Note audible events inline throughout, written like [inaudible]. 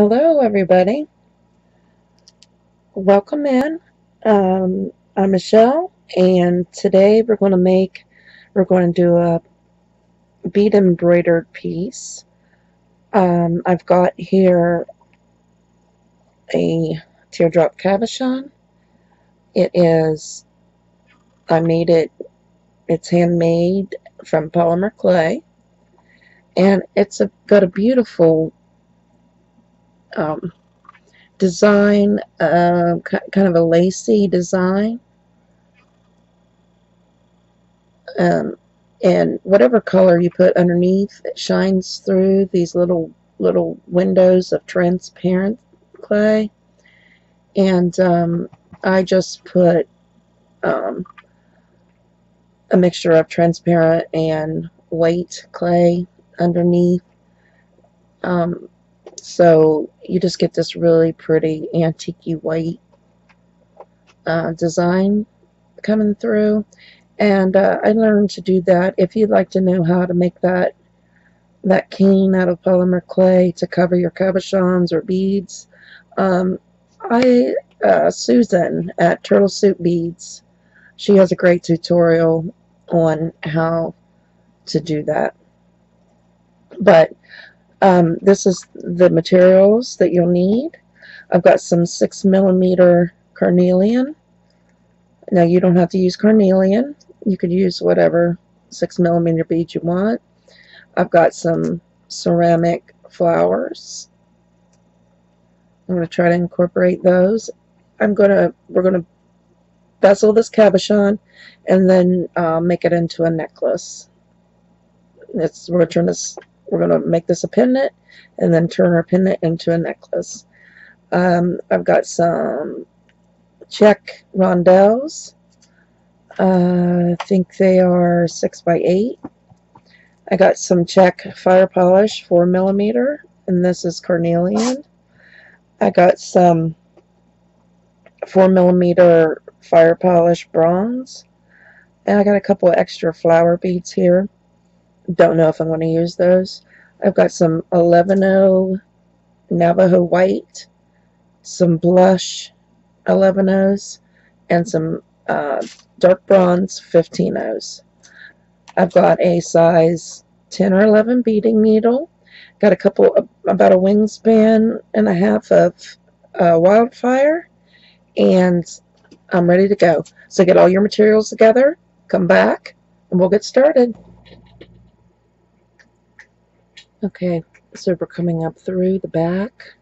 Hello, everybody. Welcome in. Um, I'm Michelle, and today we're going to make, we're going to do a bead embroidered piece. Um, I've got here a teardrop cabochon. It is, I made it, it's handmade from polymer clay, and it's a, got a beautiful um, design, uh, kind of a lacy design. Um, and whatever color you put underneath, it shines through these little little windows of transparent clay. And um, I just put um, a mixture of transparent and white clay underneath. Um, so you just get this really pretty antique white uh, design coming through. And uh, I learned to do that. If you'd like to know how to make that that cane out of polymer clay to cover your cabochons or beads, um, I uh, Susan at Turtle Soup Beads, she has a great tutorial on how to do that. But um, this is the materials that you'll need. I've got some 6 millimeter carnelian. Now you don't have to use carnelian. You could use whatever 6 millimeter bead you want. I've got some ceramic flowers. I'm going to try to incorporate those. I'm going to, we're going to bezel this cabochon and then uh, make it into a necklace. It's, we're going to turn this we're going to make this a pendant and then turn our pendant into a necklace. Um, I've got some Czech rondelles. Uh, I think they are 6 by 8 I got some Czech fire polish 4 millimeter, and this is carnelian. I got some 4 millimeter fire polish bronze. And I got a couple extra flower beads here. Don't know if I'm going to use those. I've got some 11 Navajo White, some blush 11 and some uh, dark bronze 15 I've got a size 10 or 11 beading needle. Got a couple, about a wingspan and a half of uh, wildfire. And I'm ready to go. So get all your materials together, come back, and we'll get started. Okay, so we're coming up through the back.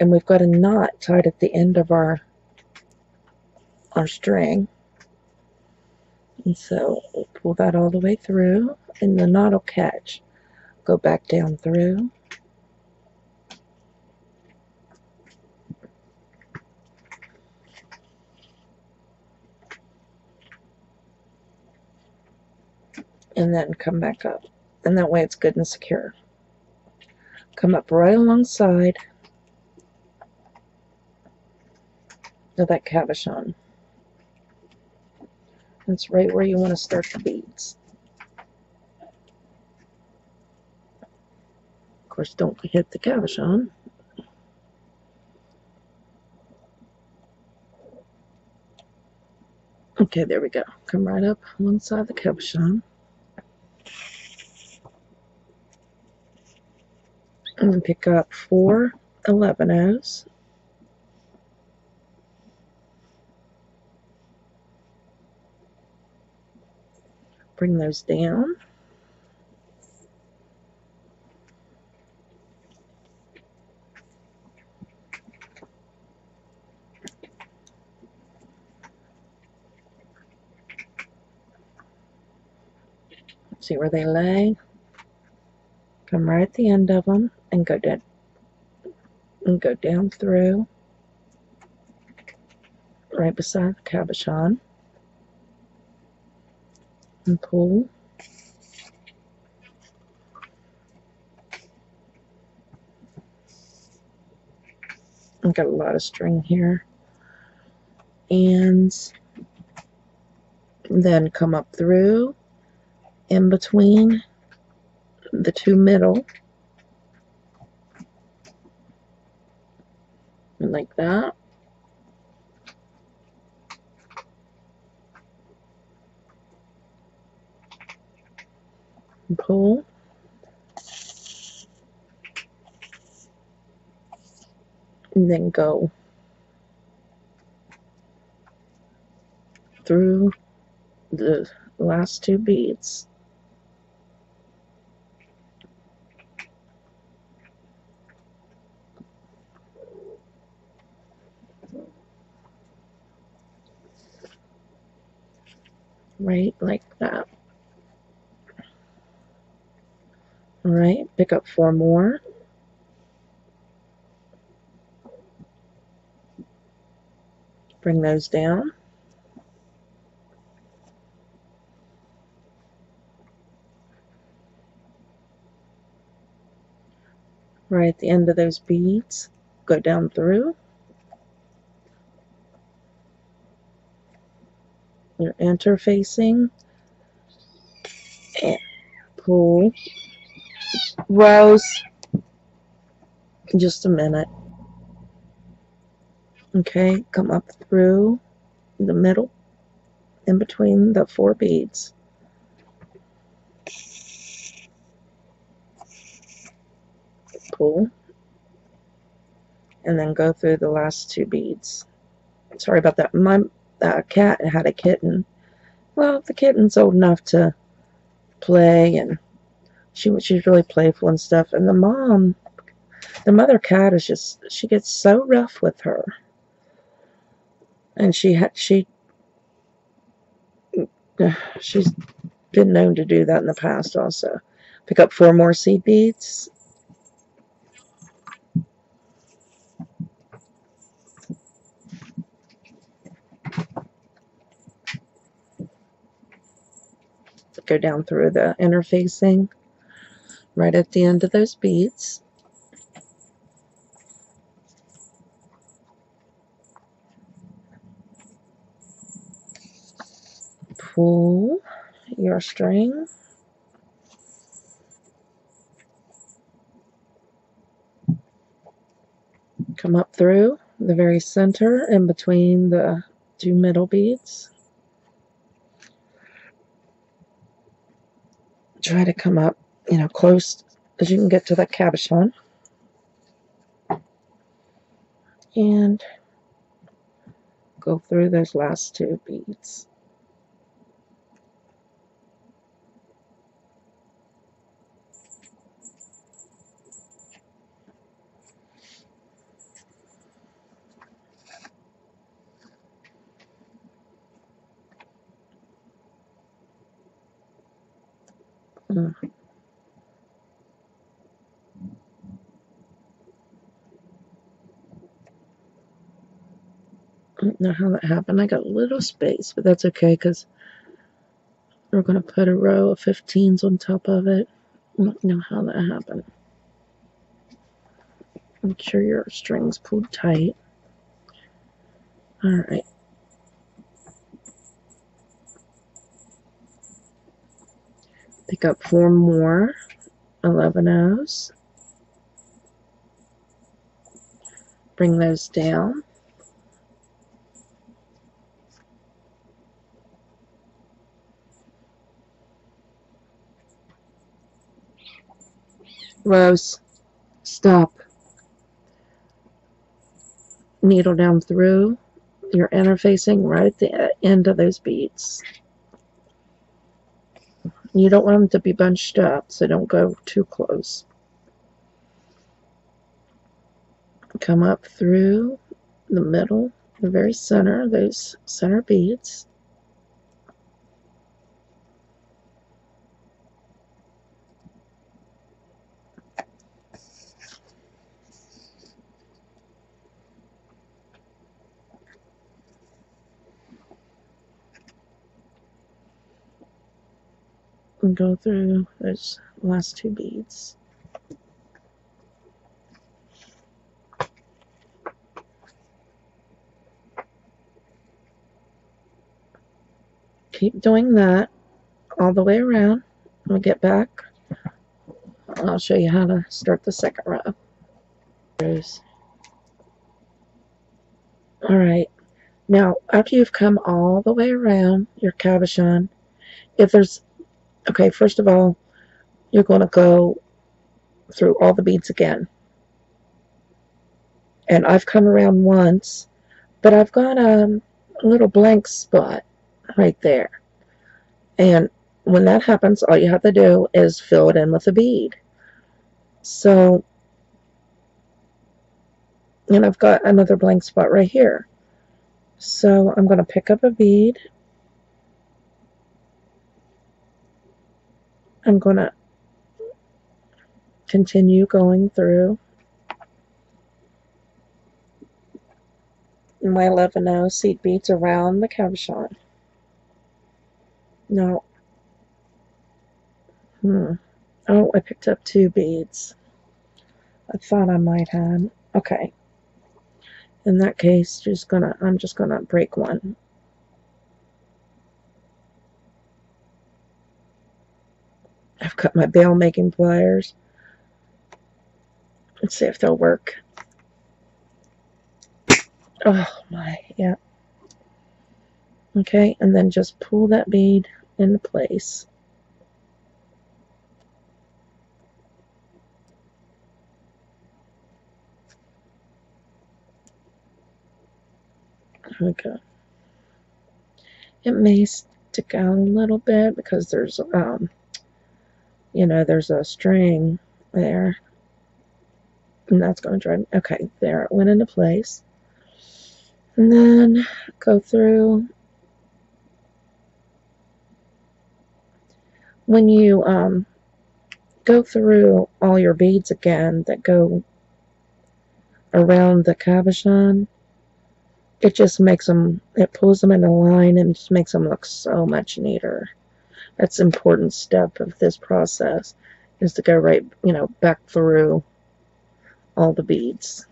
And we've got a knot tied at the end of our our string. And so we'll pull that all the way through and the knot will catch. Go back down through. And then come back up and that way it's good and secure. Come up right alongside of that cabochon. That's right where you want to start the beads. Of course, don't hit the cabochon. Okay, there we go. Come right up alongside the cabochon. And pick up four 11 O's. Bring those down. See where they lay? Come right at the end of them and go down and go down through right beside the cabochon and pull. I've got a lot of string here. And then come up through in between the two middle like that. And pull. And then go through the last two beads. Right like that. All right, pick up four more. Bring those down. Right at the end of those beads, go down through. You're interfacing and pull. Rose, just a minute. Okay, come up through the middle, in between the four beads. Pull, and then go through the last two beads. Sorry about that. My uh, cat had a kitten. Well, the kitten's old enough to play, and she she's really playful and stuff. And the mom, the mother cat is just she gets so rough with her, and she had she she's been known to do that in the past also. Pick up four more seed beads. Go down through the interfacing right at the end of those beads. Pull your string. Come up through the very center in between the two middle beads. Try to come up, you know, close as you can get to that cabochon. And go through those last two beads. Mm. I don't know how that happened. I got a little space, but that's okay because we're going to put a row of 15s on top of it. I don't know how that happened. Make sure your string's pulled tight. Alright. Pick up four more 11 O's. Bring those down. Rose, stop. Needle down through. You're interfacing right at the end of those beads. You don't want them to be bunched up, so don't go too close. Come up through the middle, the very center, those center beads. And go through those last two beads. Keep doing that all the way around. When we get back, I'll show you how to start the second row. All right. Now, after you've come all the way around your cabochon, if there's, okay, first of all, you're going to go through all the beads again. And I've come around once, but I've got um, a little blank spot right there. And when that happens, all you have to do is fill it in with a bead. So, and I've got another blank spot right here. So I'm going to pick up a bead. I'm going to continue going through my 11 seed beads around the cabochon. Now, hmm, oh, I picked up two beads. I thought I might have. Okay. In that case, just gonna, I'm just gonna break one. I've got my bail making pliers. Let's see if they'll work. Oh my, yeah. Okay, and then just pull that bead into place. Go. It may stick out a little bit because there's, um, you know, there's a string there. And that's going to drive. Okay, there it went into place. And then go through. When you um, go through all your beads again that go around the cabochon, it just makes them, it pulls them in a line and just makes them look so much neater. That's an important step of this process is to go right, you know, back through all the beads.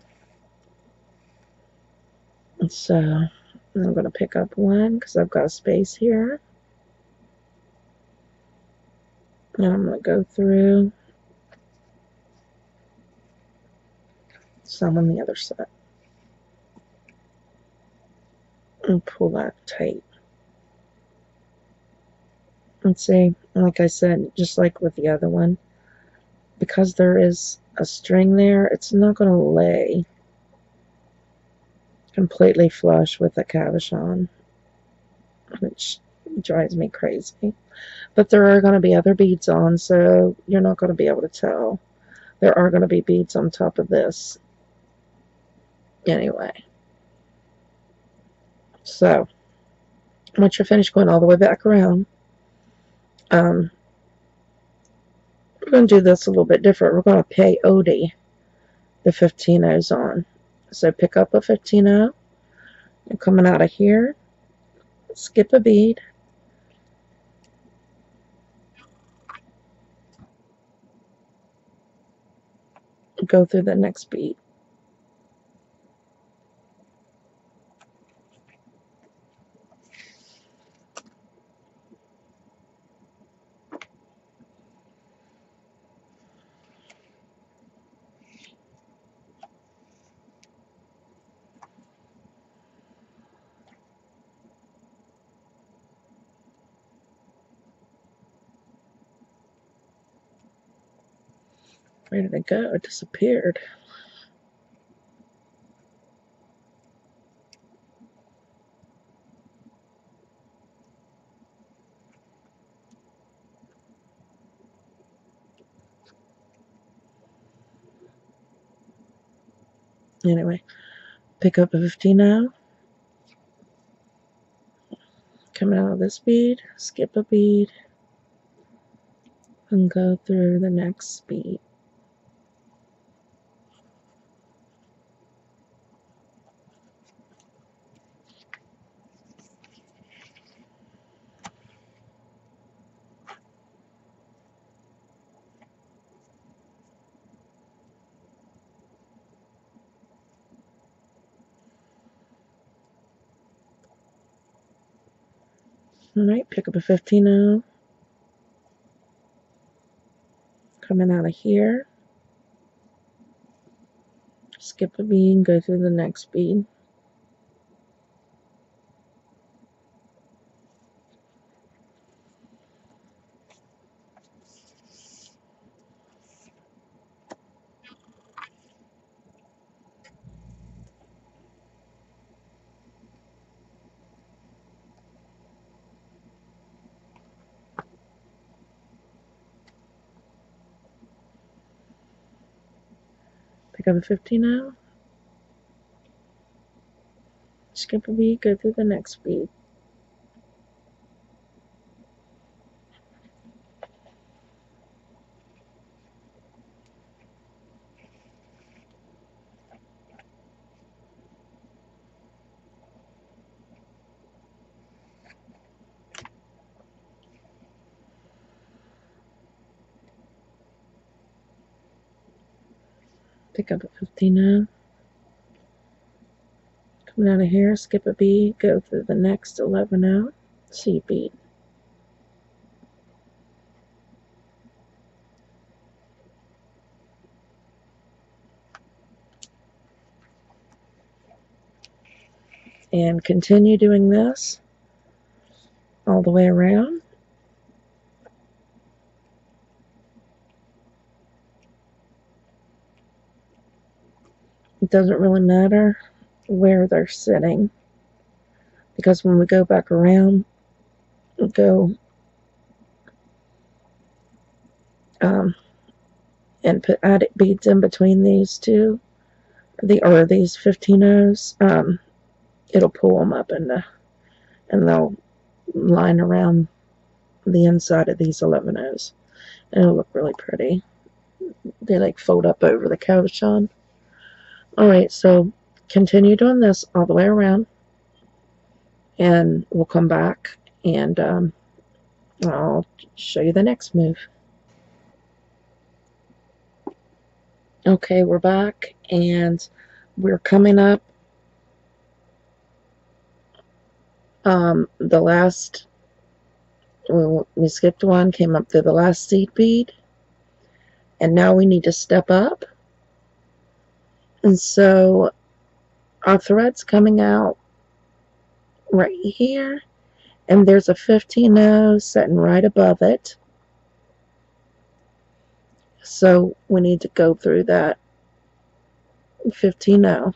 So I'm going to pick up one because I've got a space here. And I'm going to go through some on the other side. And pull that tight. And see, like I said, just like with the other one, because there is a string there, it's not going to lay completely flush with the cabochon, which drives me crazy. But there are going to be other beads on, so you're not going to be able to tell. There are going to be beads on top of this. Anyway. So, once you're finished going all the way back around, um, we're going to do this a little bit different. We're going to peyote the 15 O's on. So pick up a 15 O and coming out of here, skip a bead. Go through the next bead. Where did it go? It disappeared. Anyway, pick up a 15 now. Coming out of this bead, skip a bead, and go through the next bead. Alright, pick up a 15 now. Coming out of here. Skip a bead, go through the next bead. Up a 15 now. Skip a bead, go through the next bead. Up a 15 now. Coming out of here, skip a bead, go through the next 11 out, C bead. And continue doing this all the way around. Doesn't really matter where they're sitting. Because when we go back around go um, and put added beads in between these two the or these 15 O's um, it'll pull them up and the, and they'll line around the inside of these 11 O's. And it'll look really pretty. They like fold up over the cabochon Alright, so continue doing this all the way around. And we'll come back and um, I'll show you the next move. Okay, we're back and we're coming up um, the last we skipped one came up to the last seed bead and now we need to step up and so our thread's coming out right here. And there's a 15 0 sitting right above it. So we need to go through that 15 0.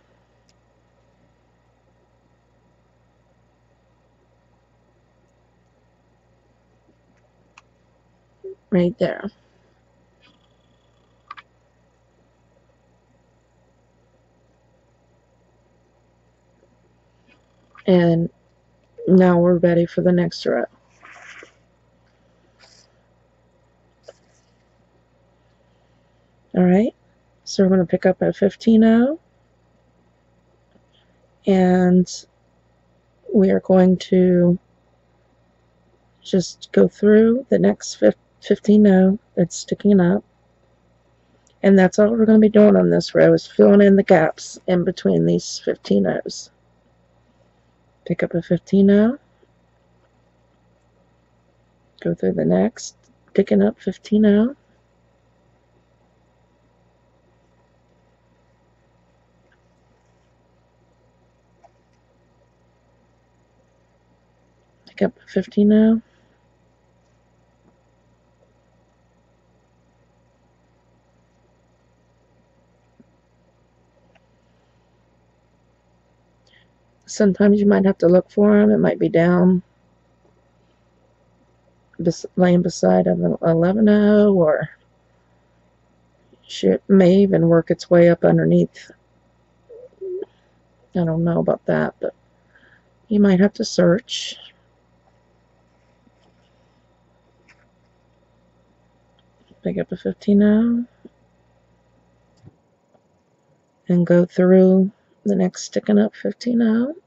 Right there. And now we're ready for the next row. Alright, so we're going to pick up at 15.0 and we are going to just go through the next 15.0 that's sticking up and that's all we're going to be doing on this row is filling in the gaps in between these 15 O's. Pick up a 15 now. Go through the next, picking up 15 now. Pick up 15 now. Sometimes you might have to look for them. It might be down, laying beside of an 11 or it may even work its way up underneath. I don't know about that, but you might have to search. Pick up a 15 now and go through the next sticking up 15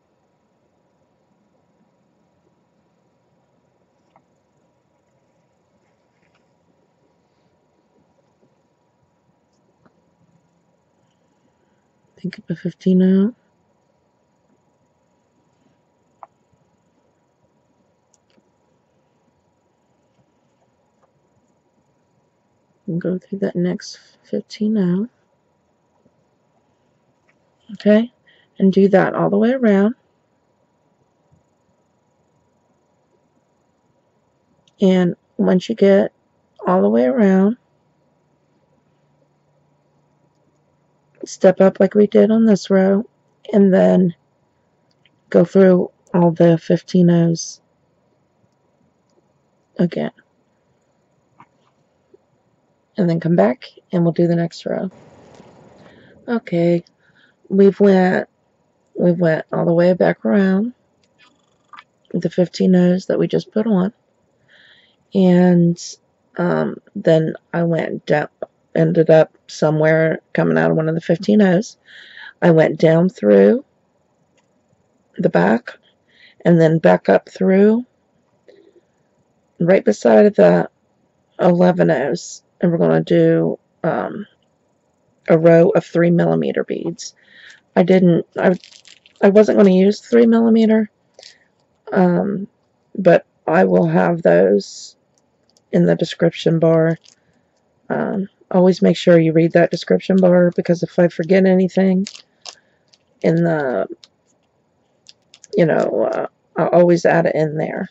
Pick up a 15 out. And go through that next 15 out. Okay, and do that all the way around. And once you get all the way around, step up like we did on this row, and then go through all the 15 O's again. And then come back and we'll do the next row. Okay, we've went we went all the way back around the 15 nose that we just put on and um, then I went down ended up somewhere coming out of one of the 15 O's. I went down through the back and then back up through right beside the 11 O's and we're going to do um, a row of three millimeter beads. I didn't, I, I wasn't going to use three millimeter, um, but I will have those in the description bar. Um, always make sure you read that description bar because if I forget anything in the, you know, uh, I'll always add it in there.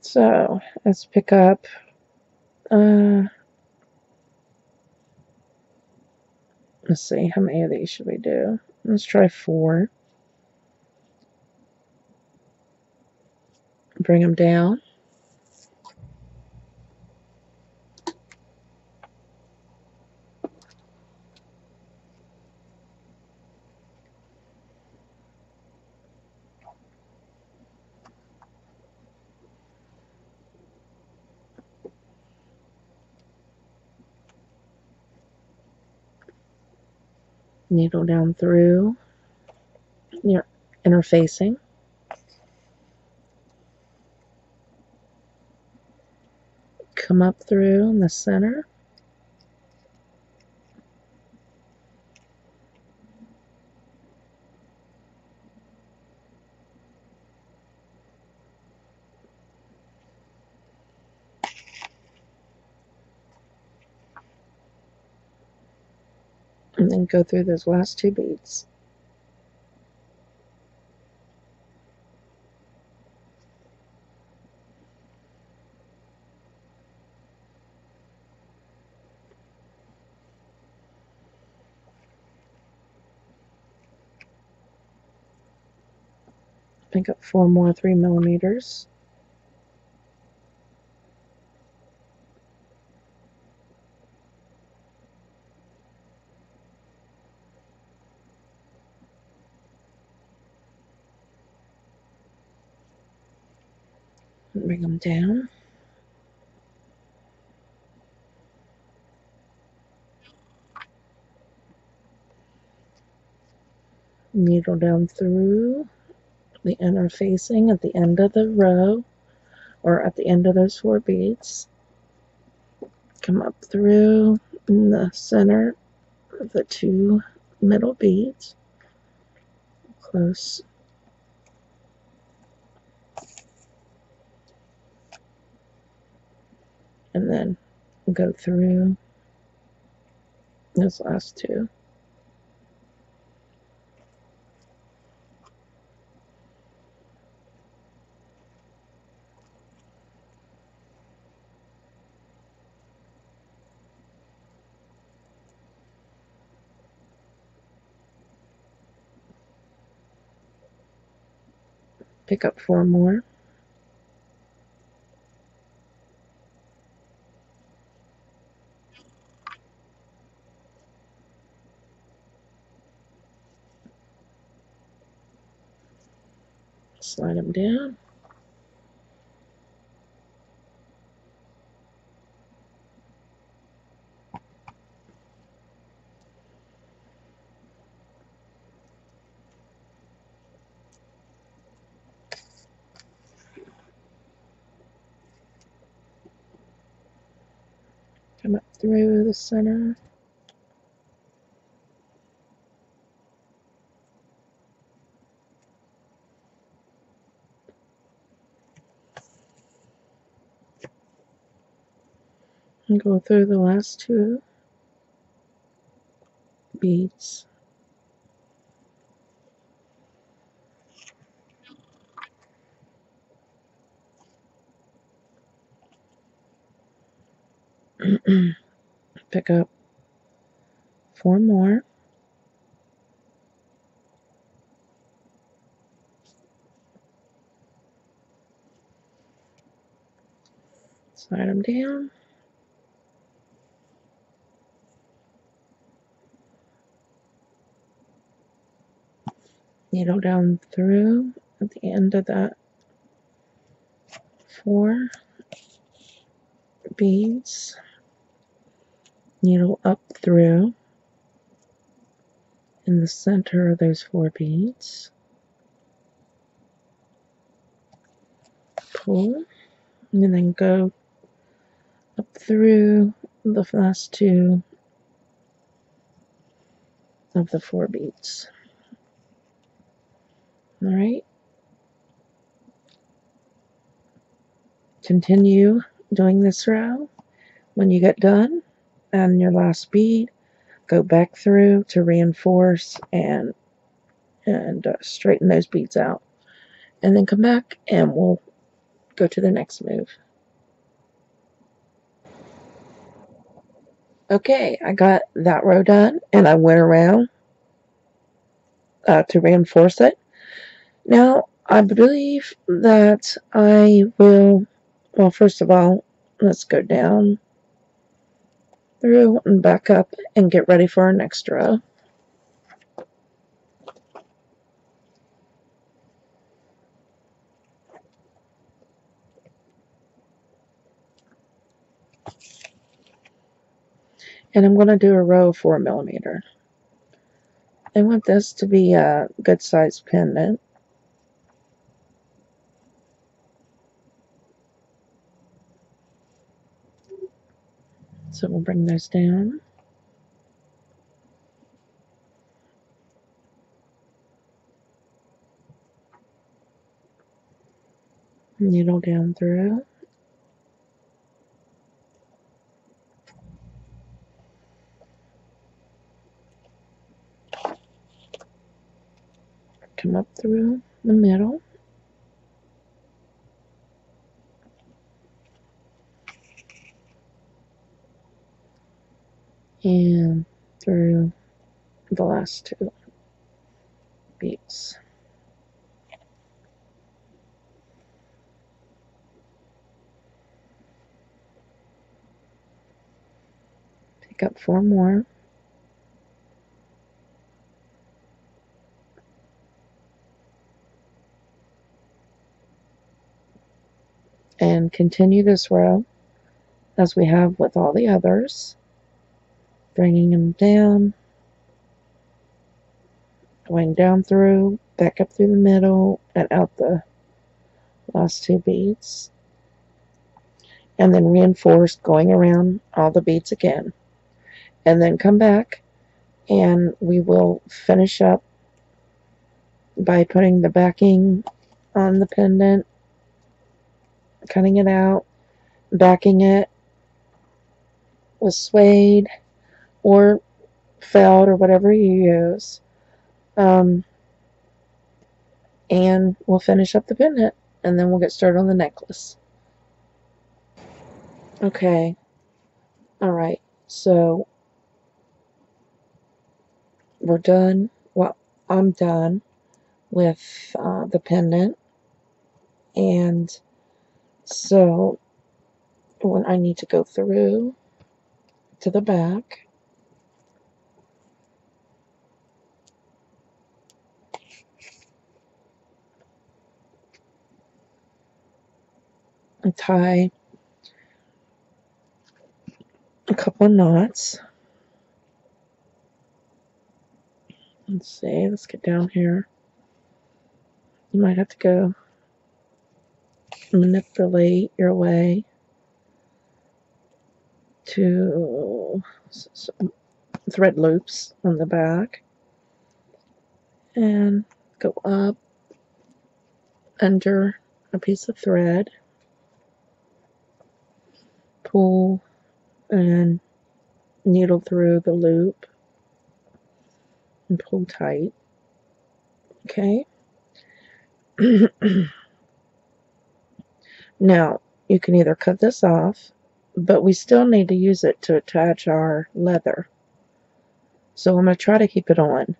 So let's pick up. Uh, let's see, how many of these should we do? Let's try four. Bring them down. Needle down through your interfacing. Come up through in the center. And go through those last two beads. Pick up four more three millimeters. bring them down. Needle down through the interfacing at the end of the row or at the end of those four beads. Come up through in the center of the two middle beads. Close and then go through those last two. Pick up four more. Slide down. Come up through the center. And go through the last two beads. [clears throat] Pick up four more. Slide them down. Needle down through at the end of that. Four beads, needle up through. In the center of those four beads, pull, and then go up through the last two of the four beads. All right. Continue doing this row. When you get done and your last bead, go back through to reinforce and and uh, straighten those beads out. And then come back and we'll go to the next move. Okay, I got that row done and I went around uh, to reinforce it. Now, I believe that I will, well, first of all, let's go down through and back up and get ready for our next row. And I'm going to do a row 4 millimeter. I want this to be a good sized pendant. So we'll bring those down. Needle down through. Come up through the middle. And through the last two beats. Pick up four more. And continue this row as we have with all the others bringing them down, going down through, back up through the middle, and out the last two beads. And then reinforce going around all the beads again. And then come back and we will finish up by putting the backing on the pendant, cutting it out, backing it with suede or felt or whatever you use. Um, and we'll finish up the pendant and then we'll get started on the necklace. Okay. All right. So we're done. Well, I'm done with uh, the pendant. And so when I need to go through to the back and tie a couple of knots. Let's see, let's get down here. You might have to go manipulate your way to thread loops on the back and go up under a piece of thread pull and needle through the loop and pull tight. Okay. [clears throat] now, you can either cut this off, but we still need to use it to attach our leather. So I'm going to try to keep it on,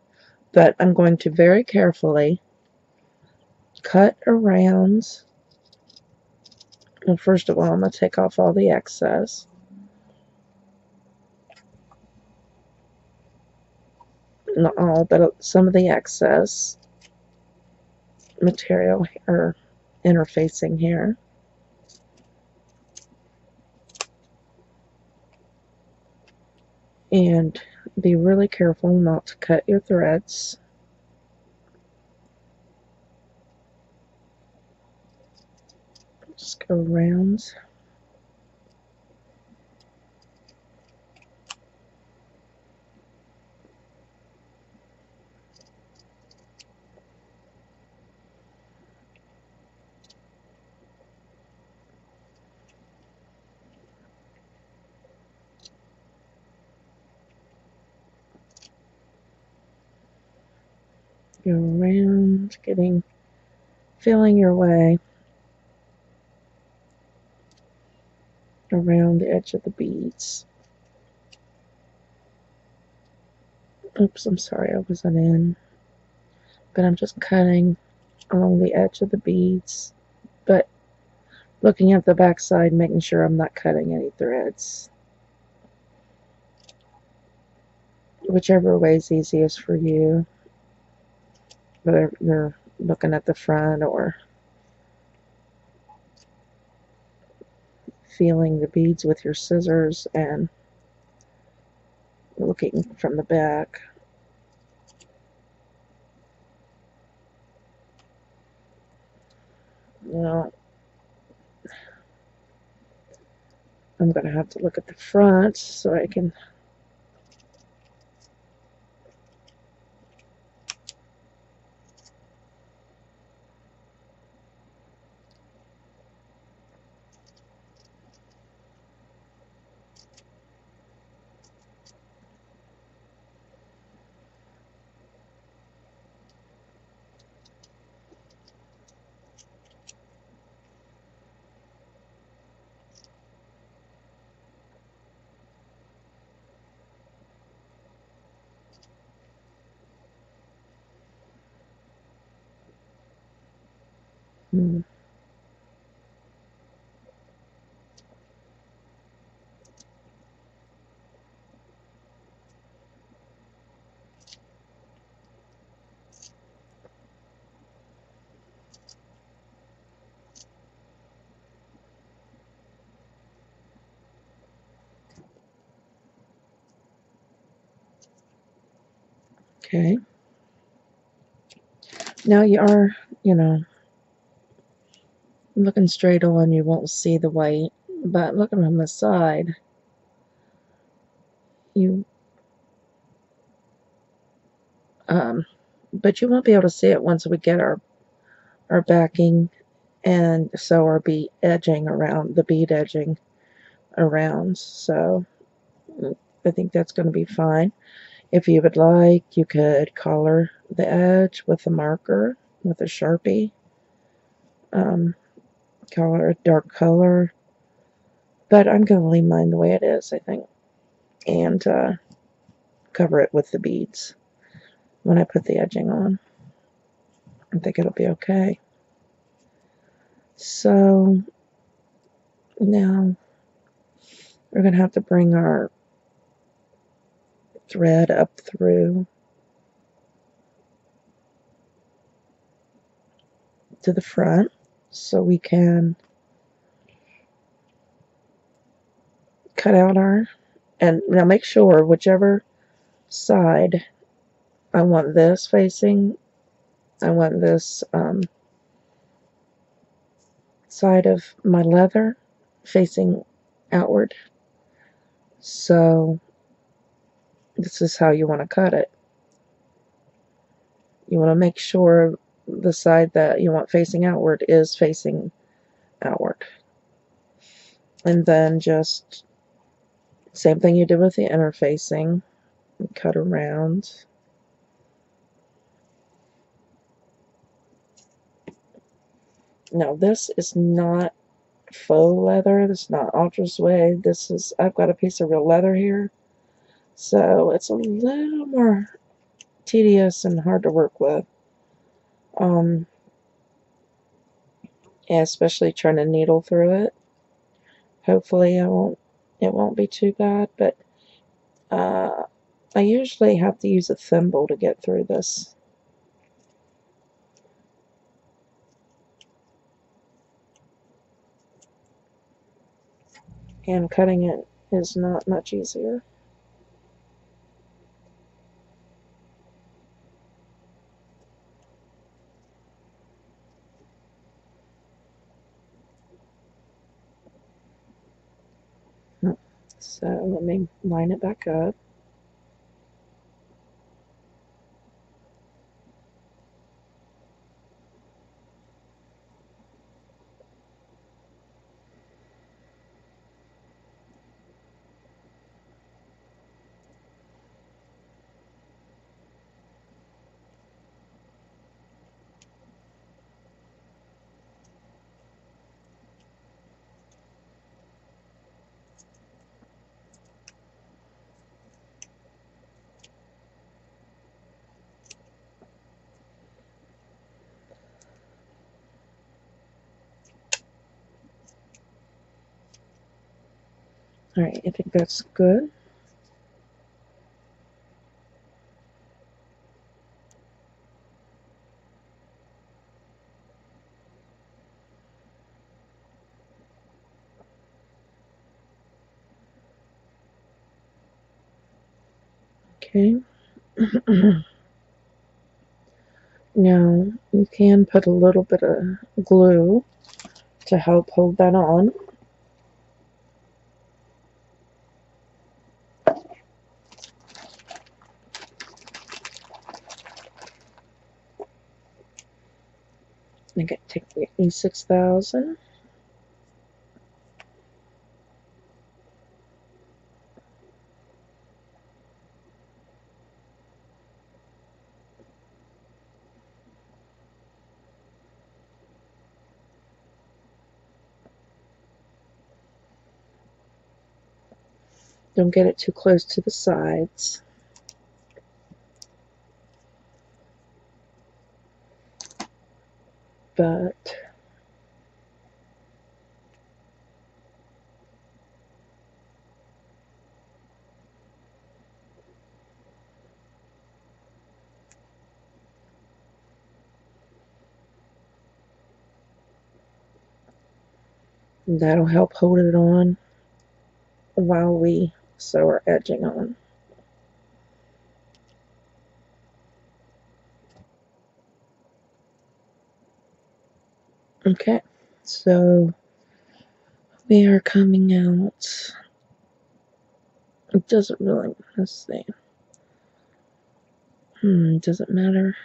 but I'm going to very carefully cut around well, first of all, I'm going to take off all the excess. Not all, but uh, some of the excess. material or interfacing here. And be really careful not to cut your threads. Just go go around, getting, feeling your way around the edge of the beads. Oops, I'm sorry, I wasn't in. But I'm just cutting along the edge of the beads, but looking at the back side, making sure I'm not cutting any threads. Whichever way is easiest for you whether you're looking at the front or feeling the beads with your scissors and looking from the back. Now, I'm going to have to look at the front so I can Okay. Now you are, you know, looking straight on, you won't see the white, but looking from the side, you, um, but you won't be able to see it once we get our, our backing and so our bead edging around, the bead edging around, so I think that's going to be fine. If you would like, you could color the edge with a marker, with a Sharpie. Um, color, dark color. But I'm going to leave mine the way it is, I think. And uh, cover it with the beads when I put the edging on. I think it'll be okay. So now we're going to have to bring our thread up through to the front so we can cut out our and now make sure whichever side I want this facing I want this um, side of my leather facing outward. So this is how you want to cut it. You want to make sure the side that you want facing outward is facing outward. And then just same thing you did with the interfacing. Cut around. Now this is not faux leather. This is not ultra suede. This is, I've got a piece of real leather here. So it's a little more tedious and hard to work with. Um, yeah, especially trying to needle through it. Hopefully, I won't. It won't be too bad, but uh, I usually have to use a thimble to get through this. And cutting it is not much easier. So let me line it back up. All right, I think that's good. Okay. [clears throat] now you can put a little bit of glue to help hold that on. I get take the E6000. Don't get it too close to the sides. But that'll help hold it on while we sew our edging on. Okay, so we are coming out. It doesn't really, let's see. Hmm, does it matter?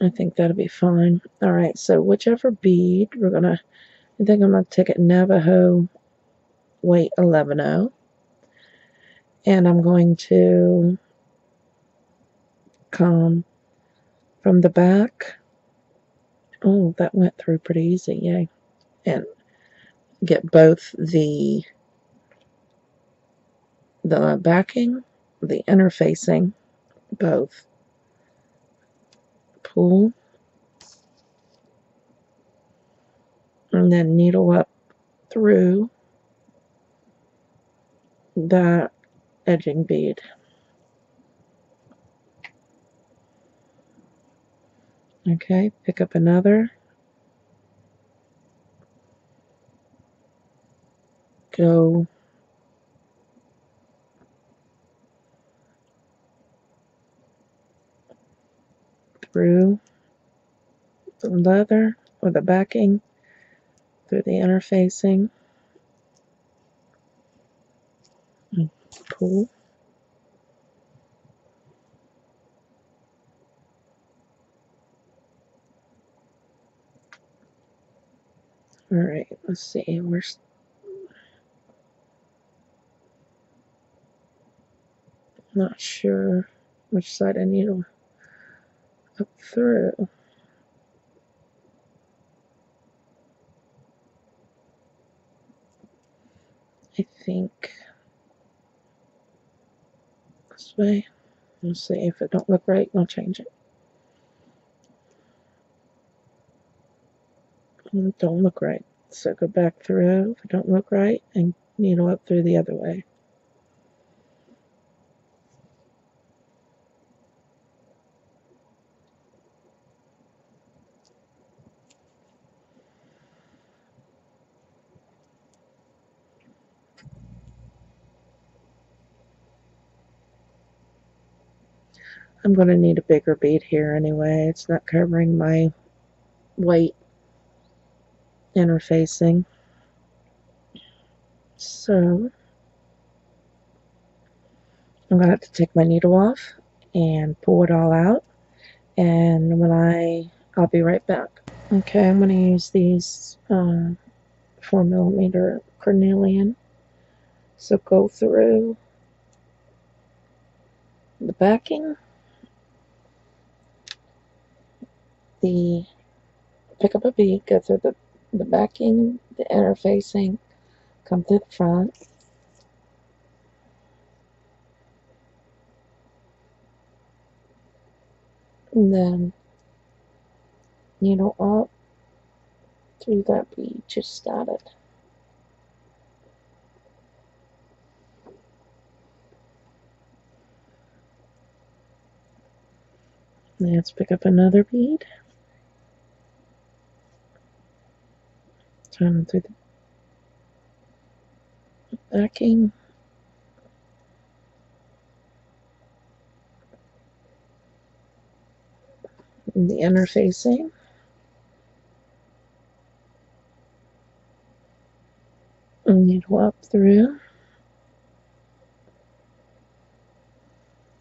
I think that'll be fine. All right, so whichever bead we're gonna, I think I'm gonna take it Navajo weight 11 and I'm going to come from the back. Oh, that went through pretty easy, yay. And get both the the backing, the interfacing, both. Pull. And then needle up through that edging bead. Okay, pick up another. Go. Through the leather or the backing, through the interfacing, hmm, and All right, let's see. We're not sure which side I need to up through. I think this way. Let's see if it don't look right, I'll change it. Mm, don't look right. So go back through if it don't look right and needle up through the other way. I'm going to need a bigger bead here anyway. It's not covering my white interfacing. So I'm going to have to take my needle off and pull it all out. And when I, I'll be right back. Okay, I'm going to use these uh, 4 millimeter carnelian. So go through the backing, the pick up a bead, go through the, the backing, the interfacing, come through the front, and then needle up through that bead just started. Let's pick up another bead. Turn through the backing. The interfacing. And needle walk through.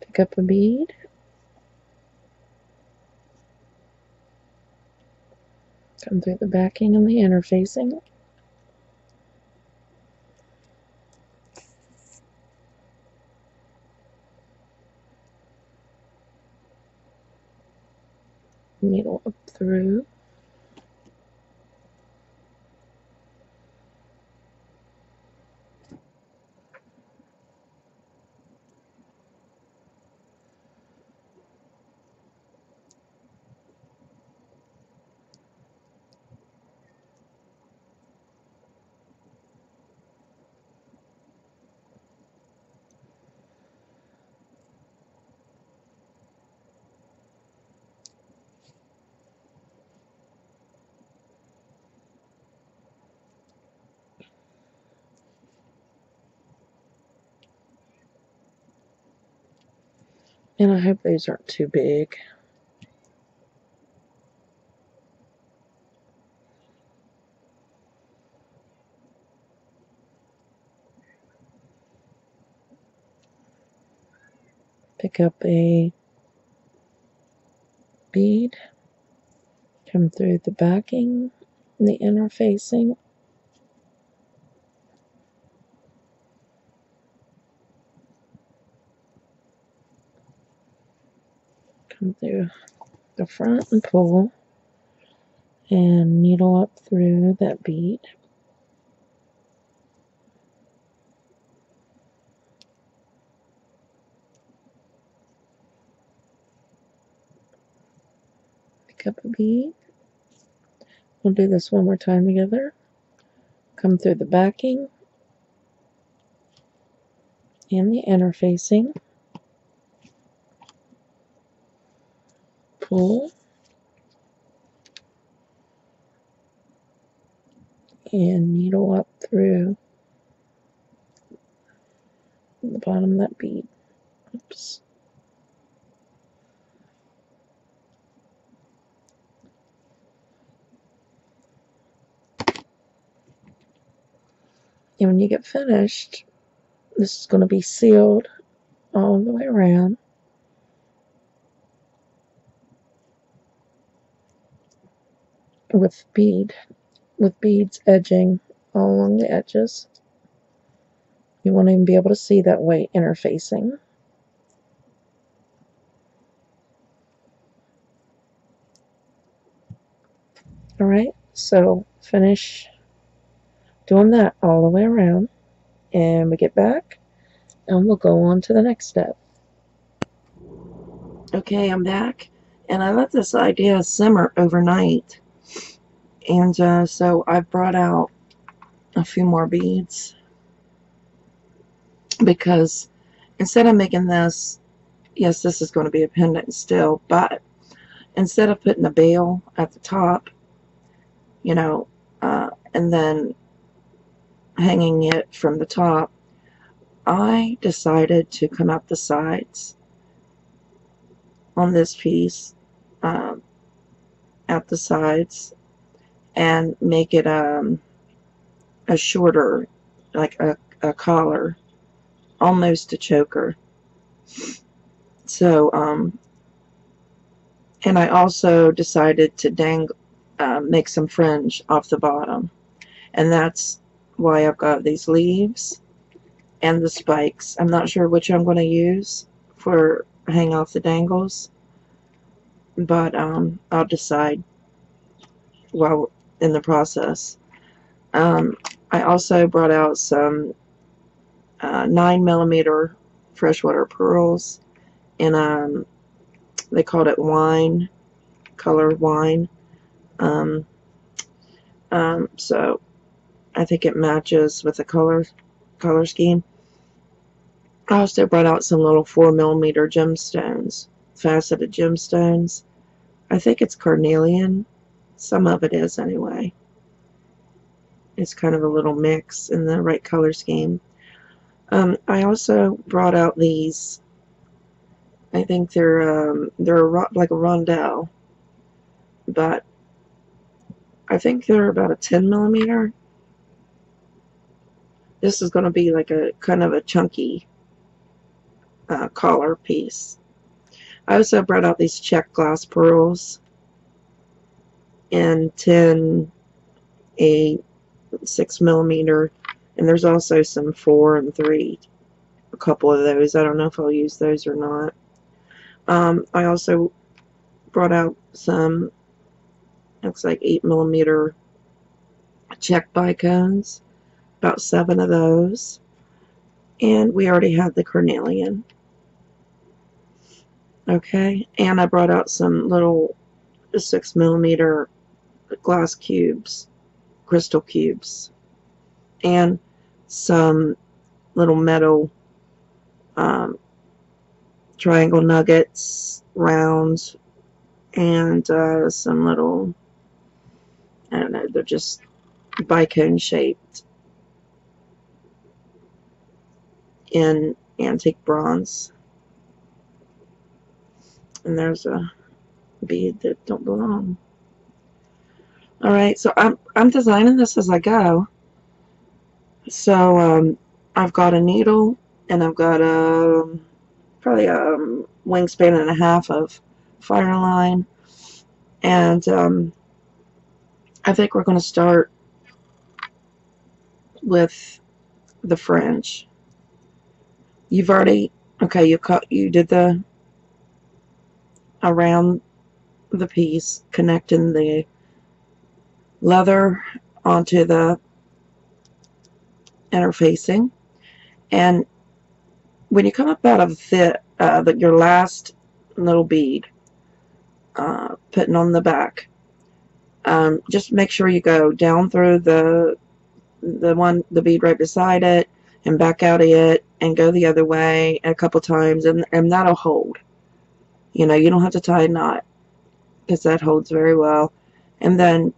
Pick up a bead. Come through the backing and the interfacing. Needle up through. And I hope these aren't too big. Pick up a bead, come through the backing, the interfacing, come through the front and pull and needle up through that bead. Pick up a bead. We'll do this one more time together. Come through the backing and the interfacing. And needle up through the bottom of that bead. Oops. And when you get finished, this is going to be sealed all the way around. With bead with beads edging all along the edges. You won't even be able to see that white interfacing. Alright, so finish doing that all the way around and we get back and we'll go on to the next step. Okay, I'm back and I let this idea simmer overnight and uh, so I've brought out a few more beads. Because instead of making this, yes, this is going to be a pendant still, but instead of putting a bail at the top, you know, uh, and then hanging it from the top, I decided to come up the sides on this piece um, at the sides and make it um, a shorter, like a, a collar, almost a choker. So, um, and I also decided to dang, uh, make some fringe off the bottom. And that's why I've got these leaves and the spikes. I'm not sure which I'm going to use for hang off the dangles, but um, I'll decide while in the process. Um, I also brought out some uh, 9 millimeter freshwater pearls in um, they called it wine, color wine. Um, um, so I think it matches with the color color scheme. I also brought out some little 4 millimeter gemstones, faceted gemstones. I think it's carnelian. Some of it is anyway. It's kind of a little mix in the right color scheme. Um, I also brought out these. I think they're um, they're like a rondelle, but I think they're about a 10 millimeter. This is going to be like a kind of a chunky uh, collar piece. I also brought out these Czech glass pearls in 10, 8, 6 millimeter, and there's also some 4 and 3, a couple of those. I don't know if I'll use those or not. Um, I also brought out some, looks like 8 millimeter Czech bicones, about 7 of those, and we already had the carnelian. Okay, and I brought out some little 6 millimeter glass cubes, crystal cubes, and some little metal um, triangle nuggets, rounds, and uh, some little, I don't know, they're just bicone shaped in antique bronze. And there's a bead that don't belong. Alright, so I'm, I'm designing this as I go. So um, I've got a needle and I've got a probably a um, wingspan and a half of Fireline and um, I think we're going to start with the fringe. You've already okay you cut you did the around the piece connecting the leather onto the interfacing. And when you come up out of the, uh, the your last little bead uh, putting on the back um, just make sure you go down through the the one the bead right beside it and back out of it and go the other way a couple times. And, and that'll hold. You know you don't have to tie a knot because that holds very well. And then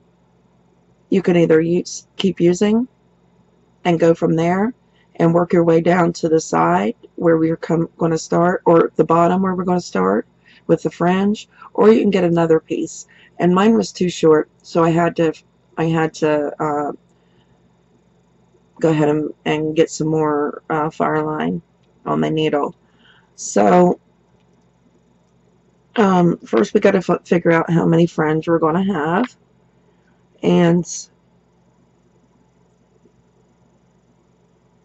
you can either use, keep using and go from there and work your way down to the side where we're going to start or the bottom where we're going to start with the fringe or you can get another piece. And mine was too short so I had to I had to uh, go ahead and, and, get some more uh, Fireline on my needle. So um, first we got to figure out how many fringe we're going to have and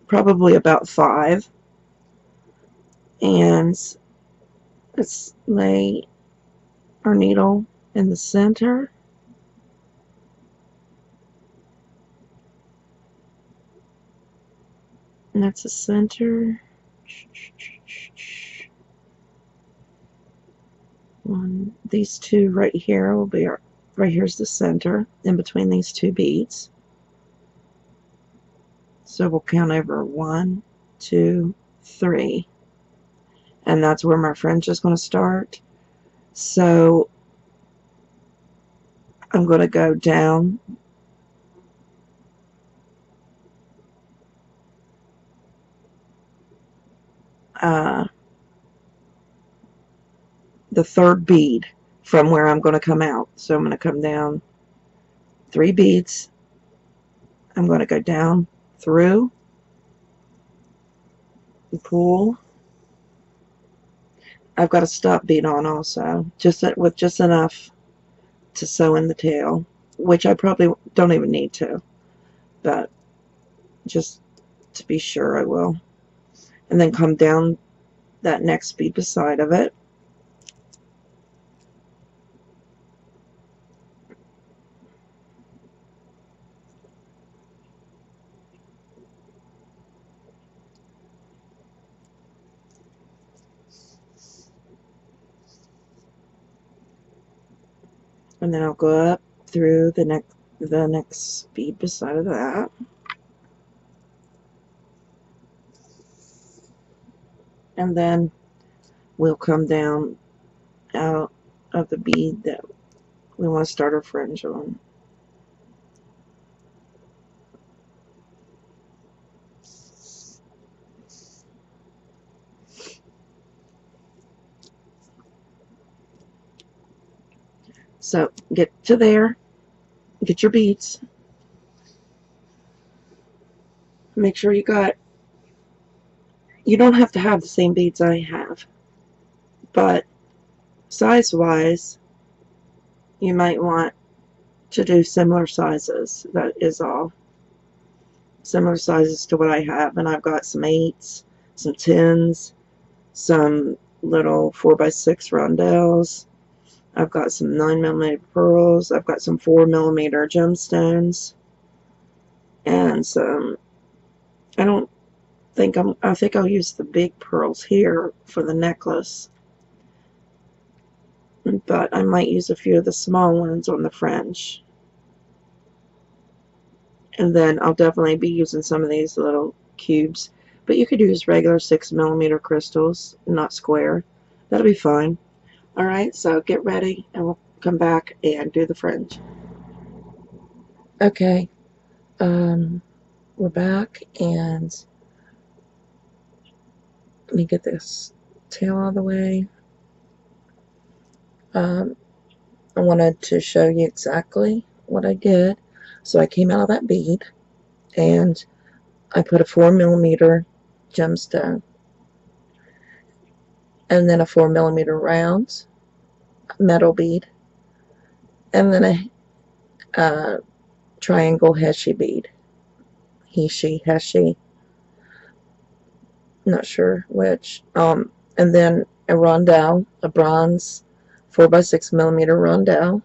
probably about five. And let's lay our needle in the center. And that's the center. One these two right here will be our right here's the center in between these two beads. So we'll count over one, two, three. And that's where my fringe is going to start. So I'm going to go down uh, the third bead from where I'm going to come out. So I'm going to come down three beads. I'm going to go down through and pull. I've got a stop bead on also, just with just enough to sew in the tail, which I probably don't even need to, but just to be sure I will. And then come down that next bead beside of it. And then I'll go up through the next the next bead beside of that. And then we'll come down out of the bead that we want to start our fringe on So get to there, get your beads. Make sure you got, you don't have to have the same beads I have, but size-wise, you might want to do similar sizes. That is all. Similar sizes to what I have, and I've got some 8s, some 10s, some little 4x6 rondelles, I've got some 9mm pearls. I've got some 4mm gemstones. And some, I don't think I'm, I think I'll use the big pearls here for the necklace. But I might use a few of the small ones on the fringe. And then I'll definitely be using some of these little cubes. But you could use regular 6mm crystals, not square. That'll be fine. Alright, so get ready and we'll come back and do the fringe. Okay, um, we're back and let me get this tail out of the way. Um, I wanted to show you exactly what I did. So I came out of that bead and I put a 4 millimeter gemstone and then a 4 millimeter round metal bead and then a uh, triangle heshi bead. He she heshi not sure which. Um and then a rondelle a bronze 4 by 6 millimeter rondelle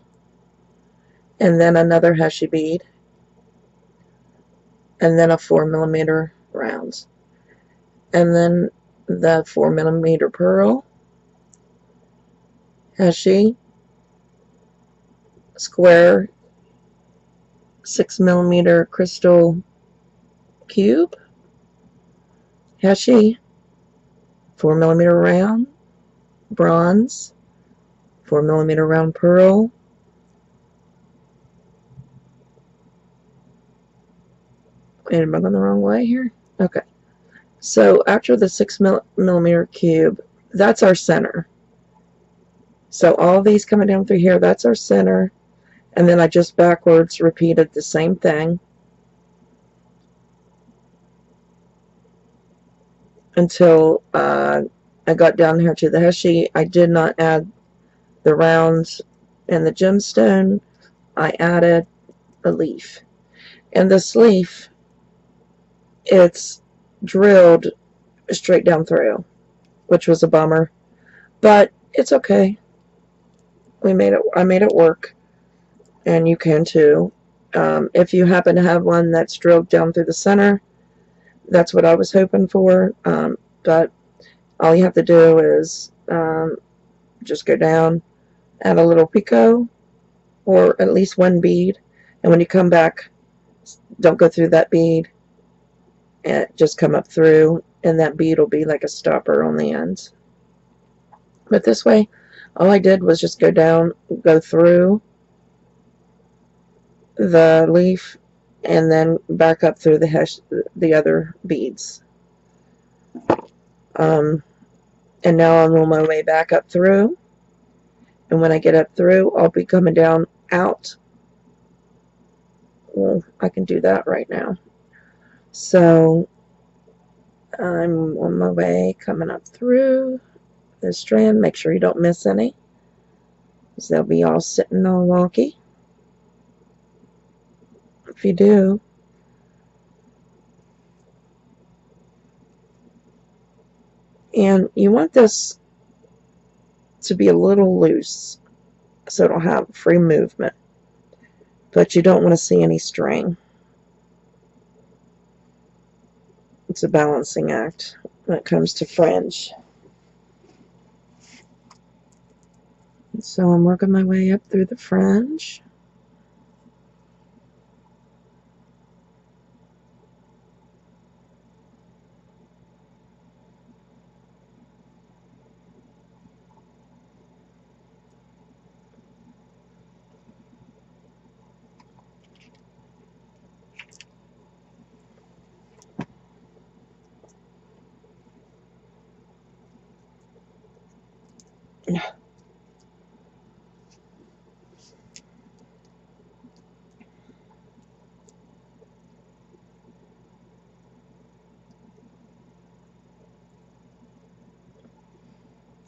and then another heshi bead and then a 4 millimeter rounds. And then the 4 millimeter pearl. Heshi square. 6 millimeter crystal cube. Heshi 4 millimeter round bronze. 4 millimeter round pearl. Wait, am I going the wrong way here? Okay. So after the 6 millimeter cube, that's our center. So all these coming down through here, that's our center. And then I just backwards repeated the same thing. Until uh, I got down here to the heshi. I did not add the rounds and the gemstone. I added a leaf. And this leaf, it's drilled straight down through, which was a bummer. But it's okay. We made it I made it work. And you can too. Um, if you happen to have one that's drilled down through the center that's what I was hoping for. Um, but all you have to do is um, just go down add a little picot or at least one bead. And when you come back don't go through that bead and just come up through and that bead will be like a stopper on the ends but this way all I did was just go down, go through the leaf and then back up through the hesh, the other beads. Um, and now I'm on my way back up through And when I get up through, I'll be coming down out. Well, I can do that right now. So I'm on my way coming up through the strand. Make sure you don't miss any. Because they'll be all sitting all wonky. If you do, and you want this to be a little loose so it'll have free movement but you don't want to see any string it's a balancing act when it comes to fringe so I'm working my way up through the fringe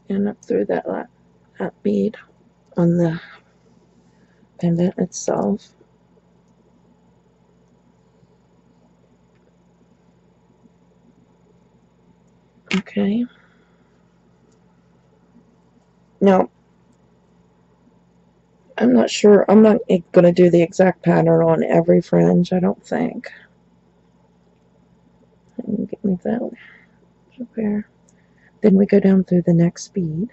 and through that, that bead on the pendant itself. Okay. Now, I'm not sure. I'm not going to do the exact pattern on every fringe, I don't think. Leave that up. Then we go down through the next bead.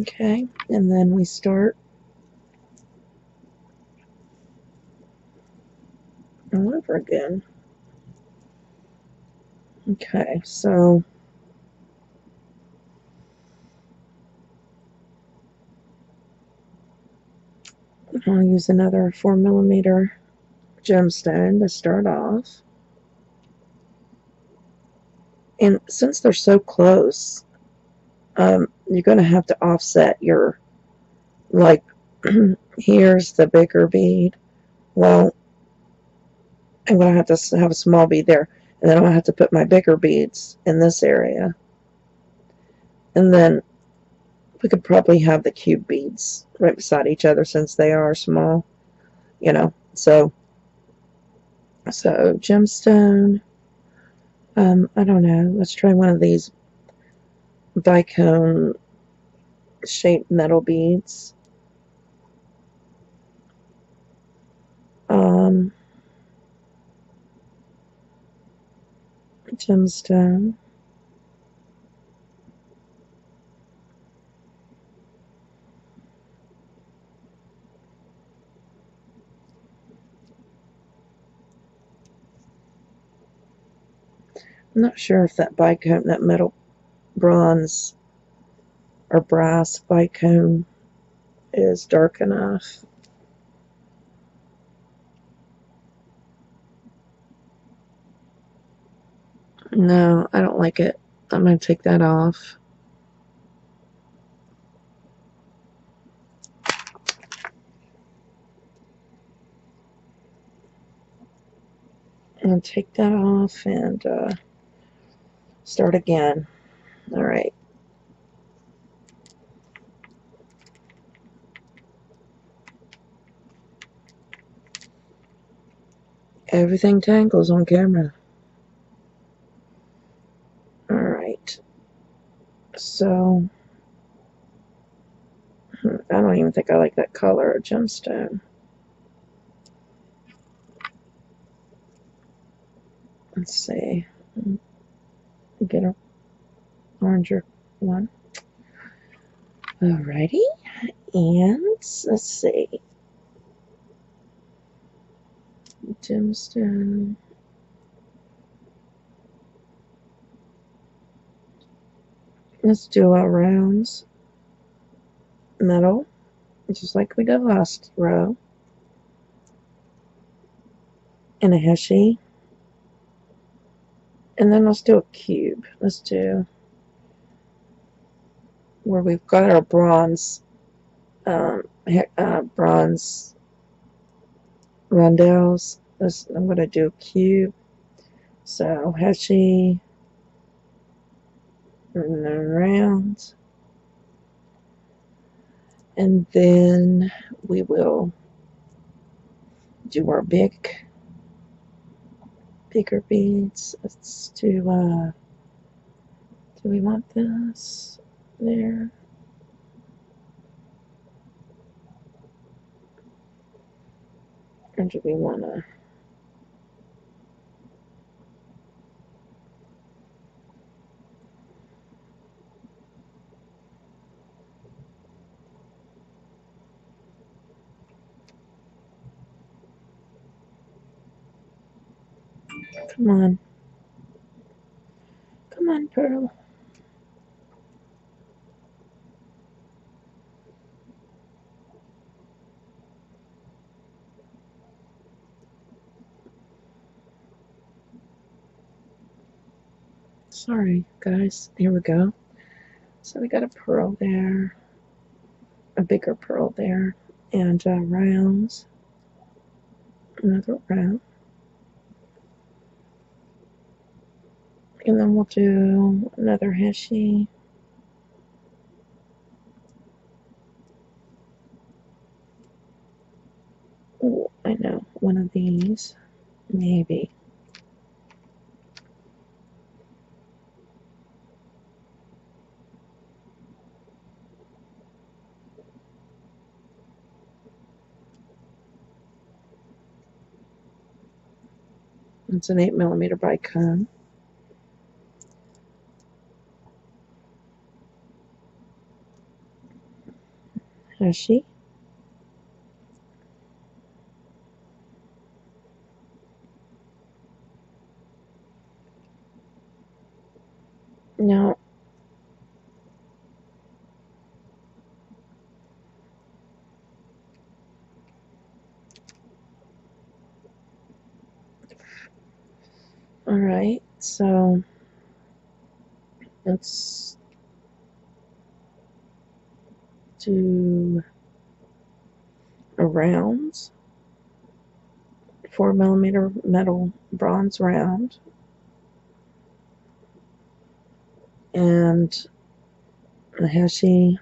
Okay, and then we start all over again. Okay, so I'll use another 4 millimeter gemstone to start off. And since they're so close, um, you're going to have to offset your, like, [clears throat] here's the bigger bead. Well, I'm going to have to have a small bead there. And then I'm going to have to put my bigger beads in this area. And then we could probably have the cube beads right beside each other since they are small. You know, so, so gemstone. Um, I don't know. Let's try one of these bicone shaped metal beads. Um, gemstone. I'm not sure if that bicone, that metal bronze or brass bicone is dark enough. No, I don't like it. I'm going to take that off. And take that off and uh, start again. All right. Everything tangles on camera. All right. So, hmm, I don't even think I like that color of gemstone. Let's see. Get a oranger one. Alrighty, And let's see. Gemstone. Let's do our rounds. Metal, just like we did last row. And a Heishi. And then let's do a cube. Let's do where we've got our bronze um, uh, bronze rondelles. Let's, I'm going to do a cube. So Heishi and then round. And then we will do our big bigger beads. Let's do uh do we want this there? Or do we wanna Come on. Come on, Pearl. Sorry, guys. Here we go. So we got a pearl there, a bigger pearl there, and uh, rounds. Another round. And then we'll do another Heishi. Oh, I know, one of these, maybe. It's an 8 millimeter bicone. Has she? No. All right, so let's do a round, four millimeter metal bronze round, and a Heishi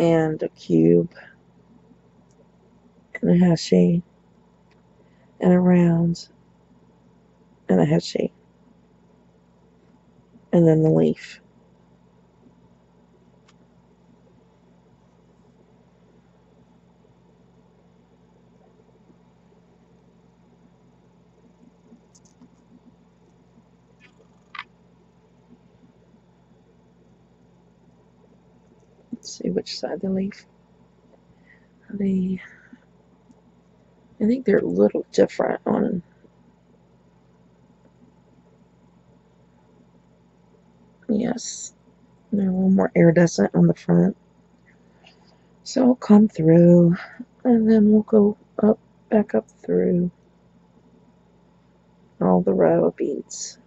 and a cube and a Heishi and a round and a Heishi and then the leaf. Which side the leaf. The I think they're a little different on yes they're a little more iridescent on the front so I'll come through and then we'll go up back up through all the row of beads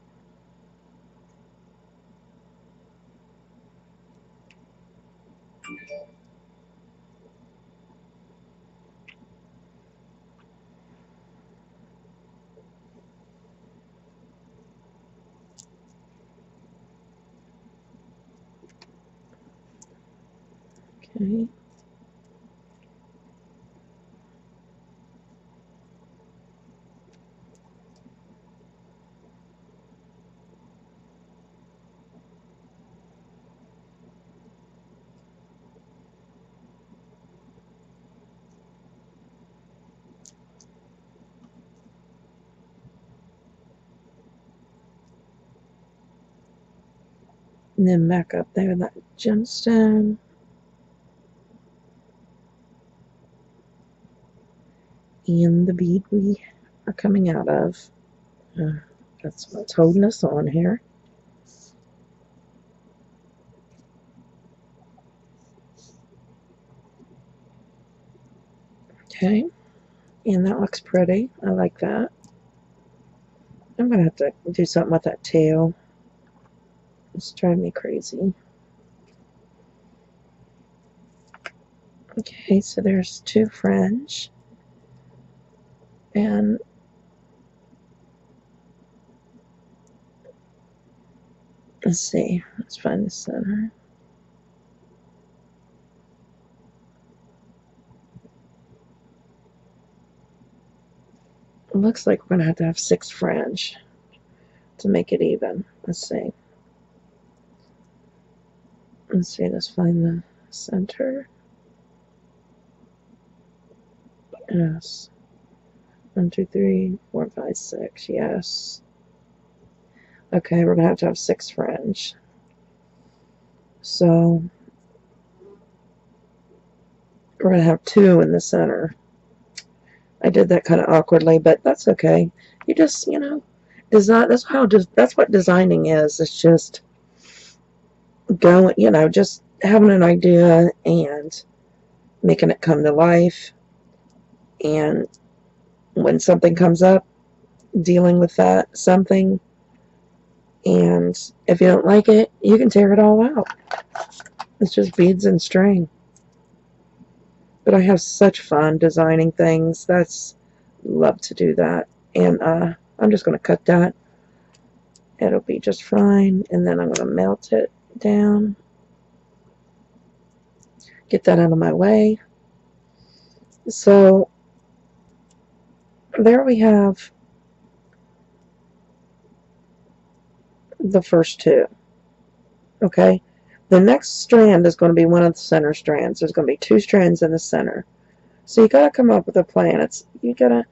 right? and then back up there that gemstone And the bead we are coming out of. Uh, that's what's holding us on here. Okay, and that looks pretty. I like that. I'm going to have to do something with that tail. It's driving me crazy. Okay, so there's two fringe. And let's see, let's find the center. It looks like we're going to have to have six fringe to make it even. Let's see. Let's see, let's find the center. Yes. One, two, three, four, five, six. Yes. Okay, we're going to have to have six fringe. So, we're going to have two in the center. I did that kind of awkwardly, but that's okay. You just, you know, design. That's how. That's what designing is. It's just going. You know, just having an idea and making it come to life. And when something comes up, dealing with that something. And if you don't like it, you can tear it all out. It's just beads and string. But I have such fun designing things. That's love to do that. And uh, I'm just going to cut that. It'll be just fine. And then I'm going to melt it down. Get that out of my way. So there we have the first two. Okay. The next strand is going to be one of the center strands. There's going to be two strands in the center. So you got to come up with a plan. It's you got to,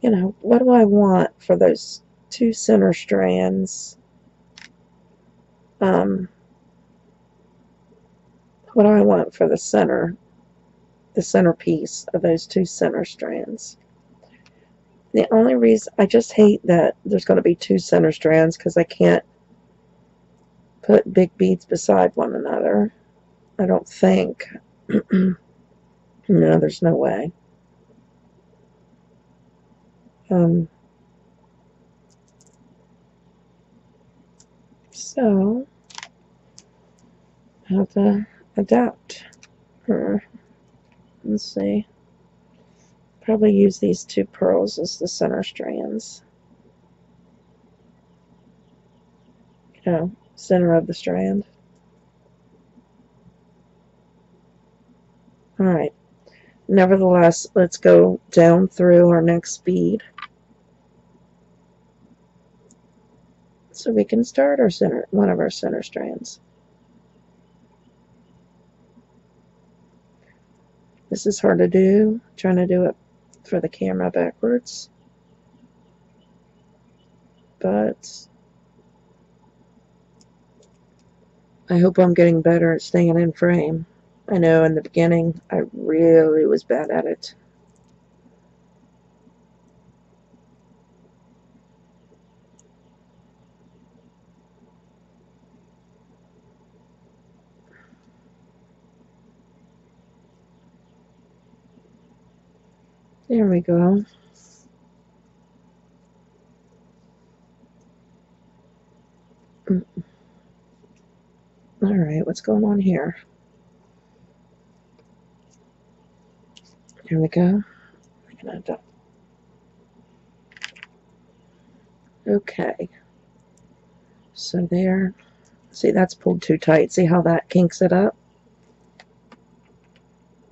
you know, what do I want for those two center strands? Um, what do I want for the center, the center piece of those two center strands? The only reason, I just hate that there's going to be two center strands because I can't put big beads beside one another. I don't think. [clears throat] no, there's no way. Um, so, I have to adapt. Let's see. Probably use these two pearls as the center strands. You know, center of the strand. Alright, nevertheless, let's go down through our next bead. So we can start our center, one of our center strands. This is hard to do, trying to do it for the camera backwards. But I hope I'm getting better at staying in frame. I know in the beginning I really was bad at it. There we go. Mm -mm. Alright, what's going on here? Here we go. Okay. So there. See, that's pulled too tight. See how that kinks it up?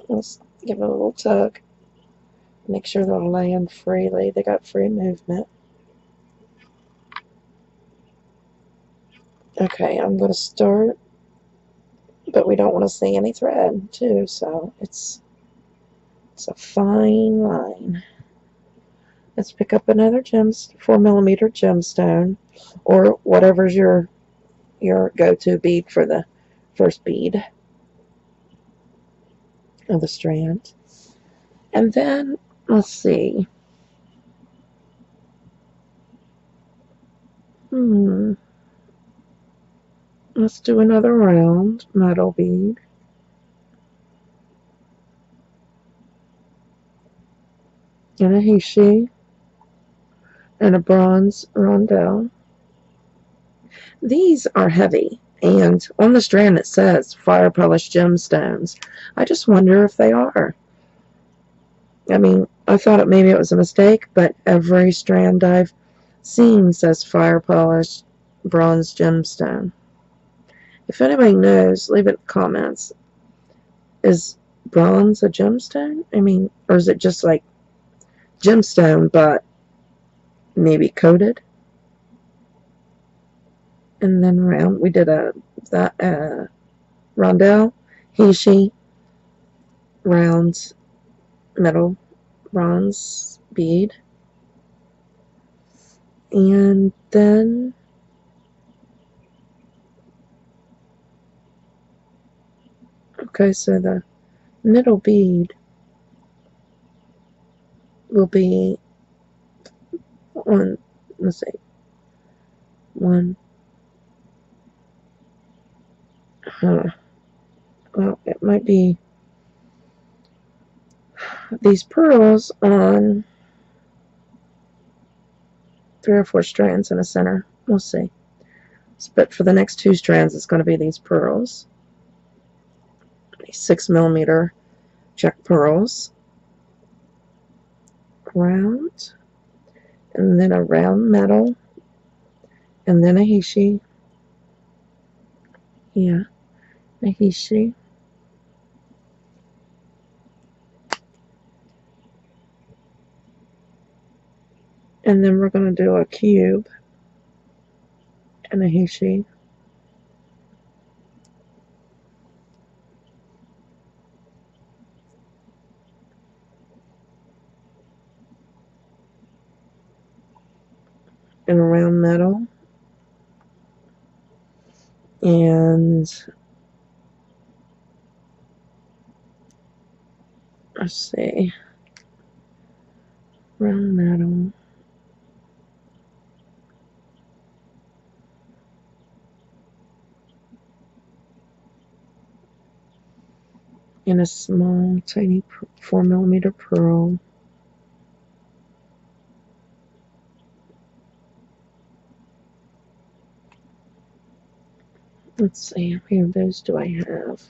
Let's give it a little tug. Make sure they'll land freely. They got free movement. Okay, I'm going to start but we don't want to see any thread too so it's it's a fine line let's pick up another gems four millimeter gemstone or whatever's your your go-to bead for the first bead of the strand. And then, let's see. Hmm. Let's do another round metal bead. And a heishi. And a bronze rondelle. These are heavy. And on the strand it says fire polished gemstones. I just wonder if they are. I mean, I thought it maybe it was a mistake, but every strand I've seen says fire polished bronze gemstone. If anybody knows, leave it in the comments. Is bronze a gemstone? I mean, or is it just like gemstone, but maybe coated? And then round, we did a that uh, rondelle, heishi, round, metal, bronze bead. And then Okay, so the middle bead will be on, let's see, one, huh, well, it might be these pearls on three or four strands in the center. We'll see. But for the next two strands, it's going to be these pearls. Six millimeter Czech pearls. Round and then a round metal. And then a heishi yeah. A heishi and then we're going to do a cube and a heishi and a round metal. And let's see, round metal. And a small, tiny four millimeter pearl. Let's see, how many of those do I have?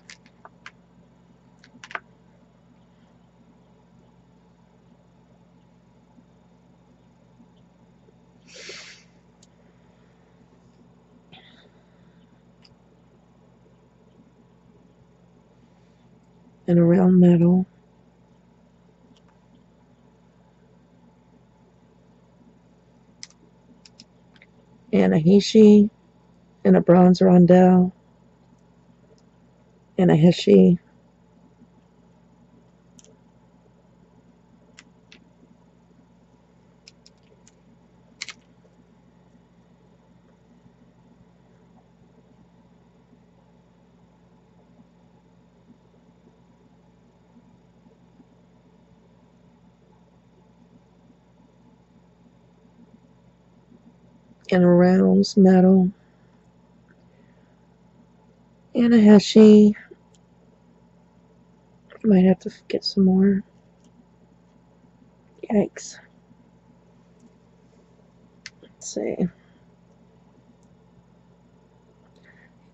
And a round metal. And a heishi and a bronze rondelle and a heishi and rounds metal and a heishi. Might have to get some more. Yikes. Let's see.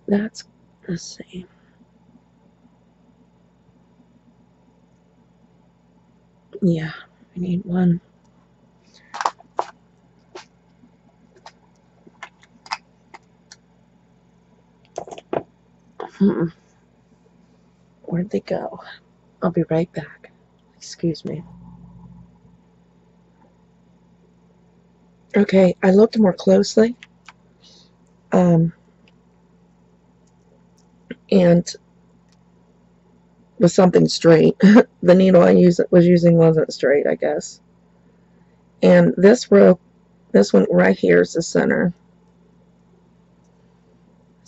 That's, let's see. Yeah, I need one. Hmm. Where'd they go? I'll be right back. Excuse me. Okay, I looked more closely. Um, and was something straight. [laughs] the needle I use, was using wasn't straight, I guess. And this rope, this one right here is the center.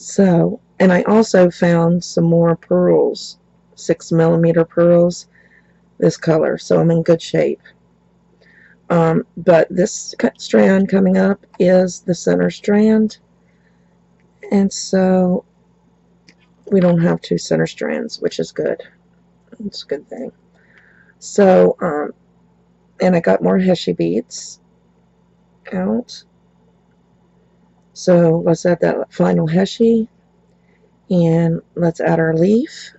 So, and I also found some more pearls, six millimeter pearls, this color. So I'm in good shape. Um, but this strand coming up is the center strand. And so we don't have two center strands, which is good. It's a good thing. So, um, and I got more Heishi beads out. So let's add that final Heishi and let's add our leaf.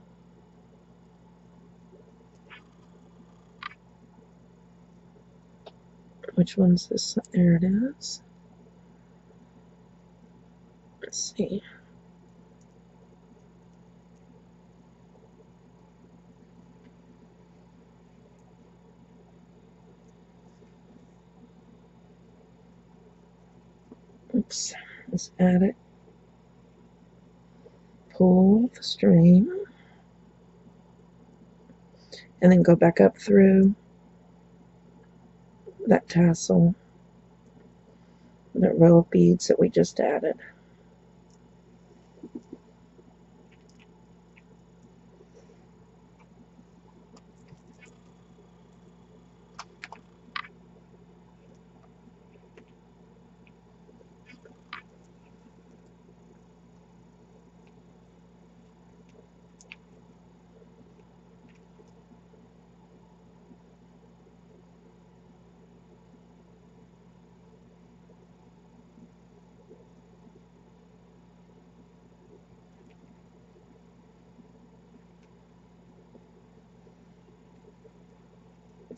Which one's this? There it is. Let's see. Oops, let's add it. Pull the string. And then go back up through that tassel, that row of beads that we just added.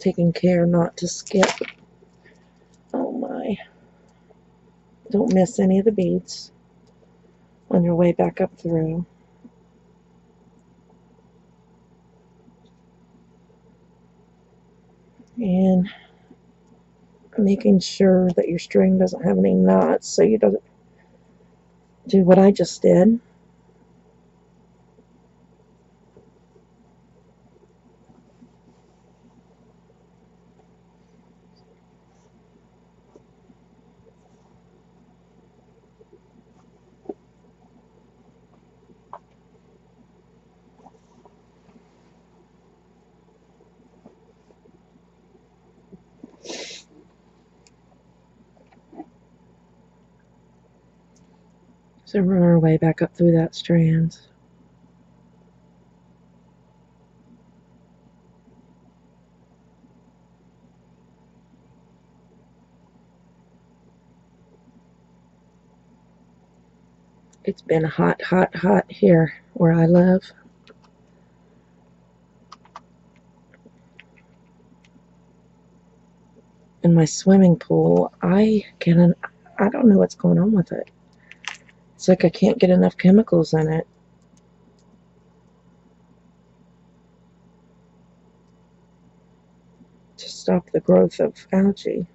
Taking care not to skip. Oh my. Don't miss any of the beads on your way back up through. And making sure that your string doesn't have any knots so you don't do what I just did. So run our way back up through that strand. It's been hot, hot, hot here where I live. In my swimming pool, I can I don't know what's going on with it. It's like I can't get enough chemicals in it. To stop the growth of algae.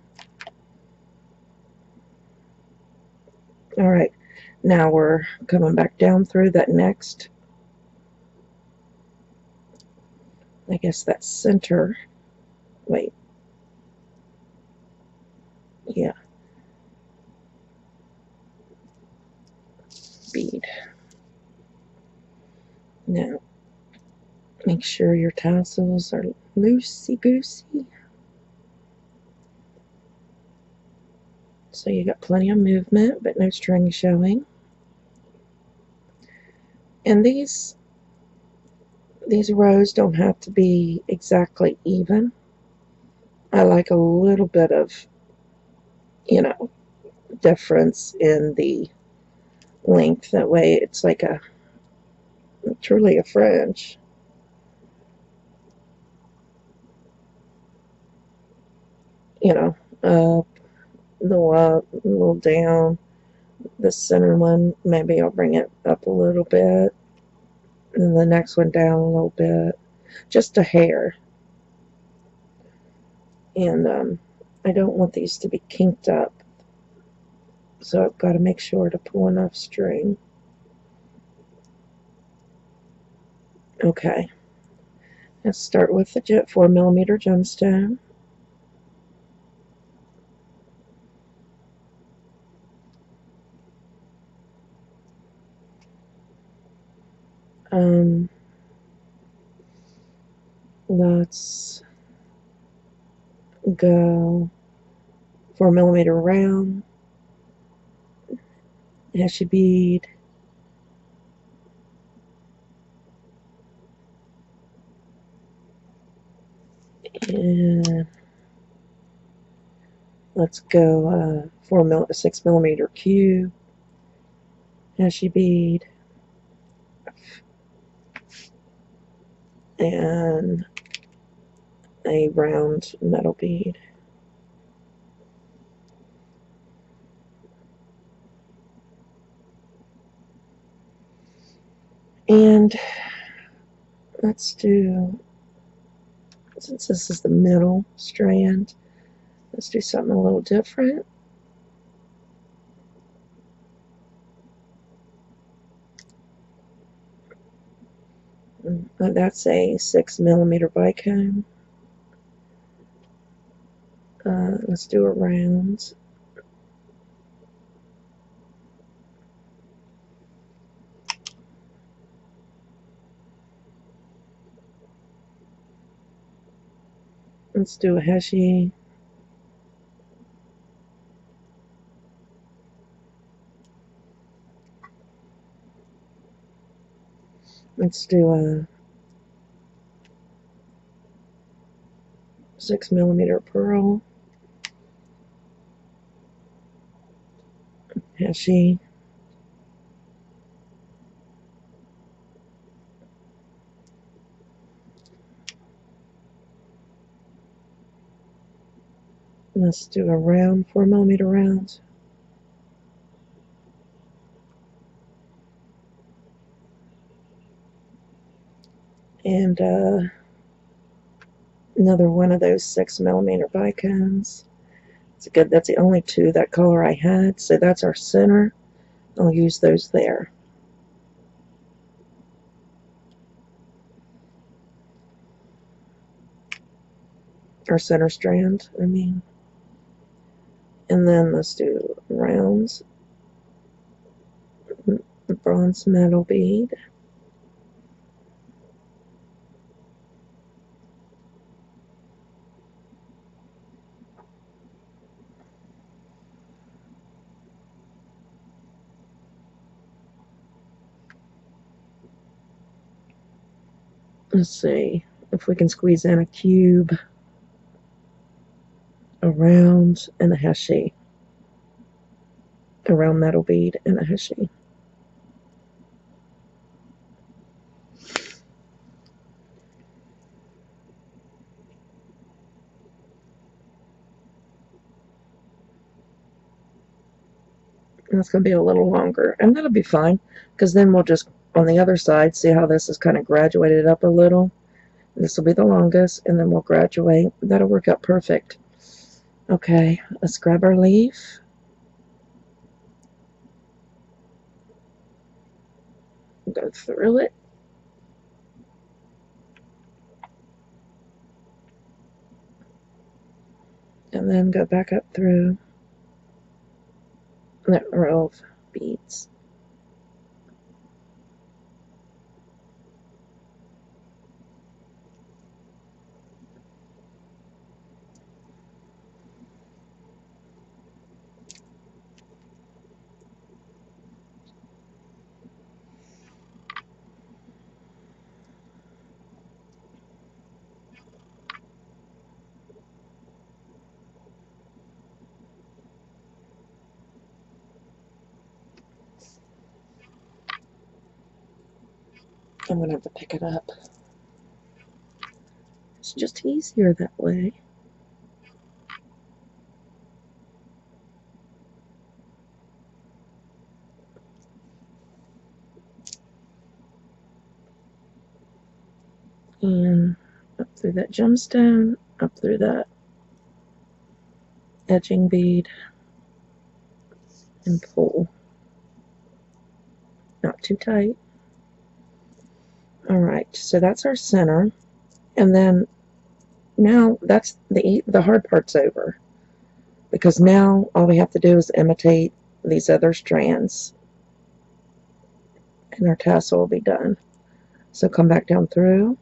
Alright, now we're coming back down through that next, I guess that center, wait, yeah, bead. Now, make sure your tassels are loosey-goosey. So you got plenty of movement, but no string showing. And these these rows don't have to be exactly even. I like a little bit of, you know, difference in the length. That way it's like a truly a fringe. You know, up, little up, a little down. The center one, maybe I'll bring it up a little bit. And the next one down a little bit. Just a hair. And um, I don't want these to be kinked up so I've got to make sure to pull enough string. Okay, let's start with the jet 4 millimeter gemstone. Um, let's go four millimeter round, heishi bead, and let's go uh, four mil six millimeter cube, heishi bead, and a round metal bead. And let's do, since this is the middle strand, let's do something a little different. Uh, that's a six millimeter bicone. Uh, let's do a round. Let's do a heishi. Let's do a six millimeter pearl. Heishi. Let's do a round, four millimeter rounds. And uh, another one of those six millimeter bicones. It's good. That's the only two that color I had. So that's our center. I'll use those there. Our center strand, I mean. And then let's do rounds, the bronze metal bead. Let's see if we can squeeze in a cube around and a heishi. A round metal bead and a heishi. That's going to be a little longer, and that'll be fine, because then we'll just, on the other side, see how this is kind of graduated up a little. This will be the longest, and then we'll graduate. That'll work out perfect. Okay, let's grab our leaf. Go through it. And then go back up through that row of beads. I'm going to have to pick it up. It's just easier that way. And up through that gemstone, up through that edging bead, and pull. Not too tight. All right, so that's our center. And then now that's the, the hard part's over. Because now all we have to do is imitate these other strands. And our tassel will be done. So come back down through.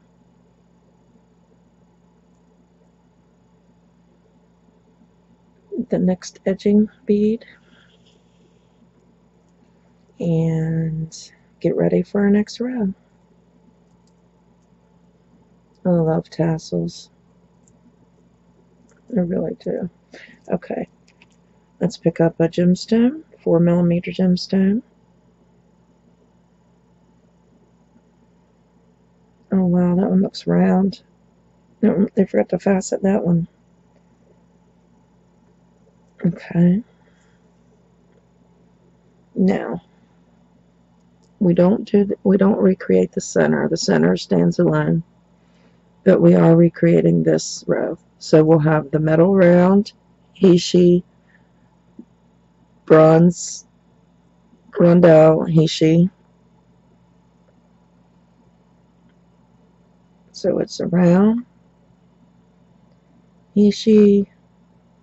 The next edging bead. And get ready for our next row. I love tassels. I really do. Okay, let's pick up a gemstone, four millimeter gemstone. Oh wow, that one looks round. No, they forgot to facet that one. Okay. Now, we don't do we don't recreate the center. The center stands alone, but we are recreating this row. So we'll have the metal round, Heishi, bronze, rondelle, Heishi. So it's a round,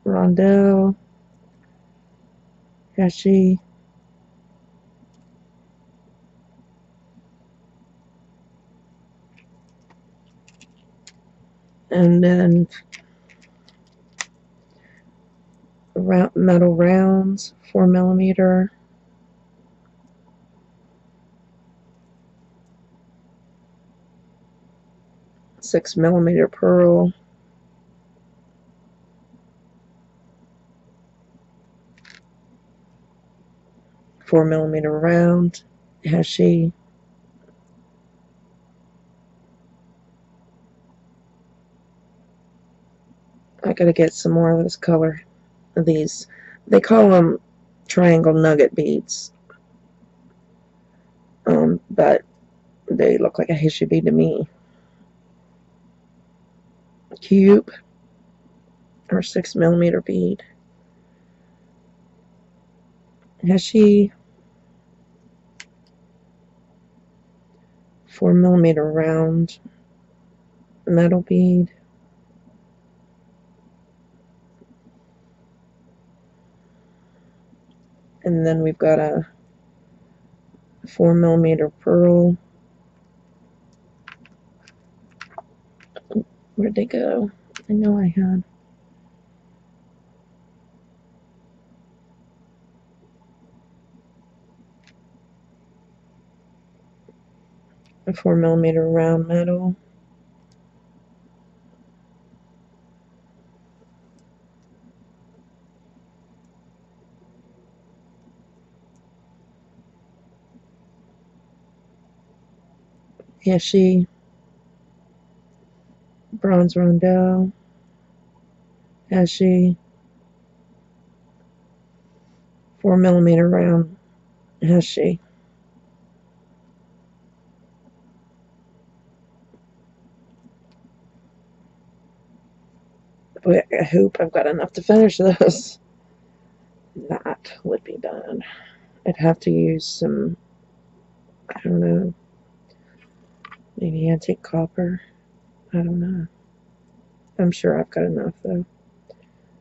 rondelle, Heishi, and then metal rounds, 4 millimeter. Six millimeter pearl. Four millimeter round, Heishi. I gotta get some more of this color of these. They call them triangle nugget beads. Um, but they look like a Heishi bead to me. Cube or six millimeter bead. Heishi four millimeter round metal bead. And then we've got a four millimeter pearl. Where'd they go? I know I had. A four millimeter round metal Heishi, Bronze Rondelle, Heishi, 4 millimeter round Heishi. I hope I've got enough to finish this. That would be done. I'd have to use some, I don't know, Maybe antique copper. I don't know. I'm sure I've got enough though.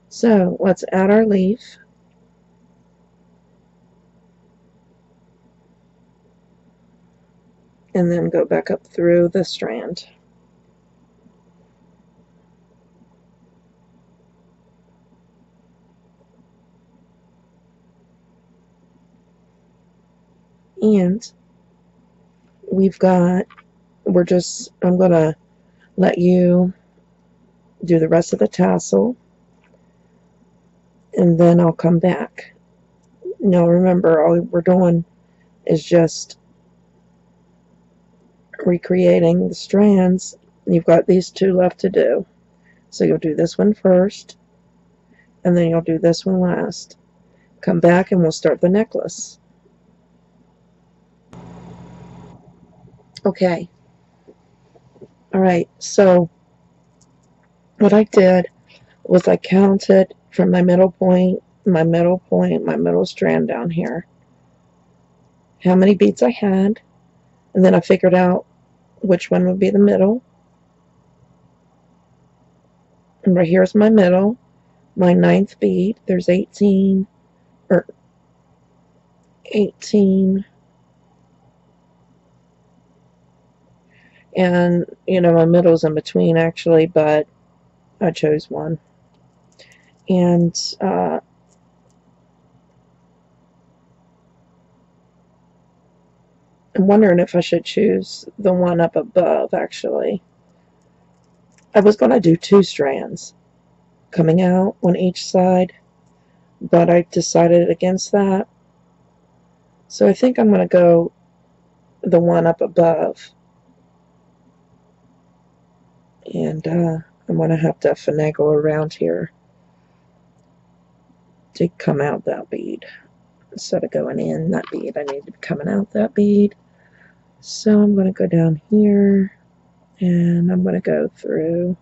So let's add our leaf. And then go back up through the strand. And we've got we're just, I'm going to let you do the rest of the tassel and then I'll come back. Now remember, all we're doing is just recreating the strands. You've got these two left to do. So you'll do this one first, and then you'll do this one last. Come back and we'll start the necklace. Okay, all right, so what I did was I counted from my middle point, my middle point, my middle strand down here, how many beads I had, and then I figured out which one would be the middle. And right here's my middle, my ninth bead. There's 18, or 18, And, you know, my middle's in between actually, but I chose one. And, uh, I'm wondering if I should choose the one up above, actually. I was going to do two strands coming out on each side, but I decided against that. So I think I'm going to go the one up above. And uh, I'm going to have to finagle around here to come out that bead. Instead of going in that bead, I need to be coming out that bead. So I'm going to go down here and I'm going to go through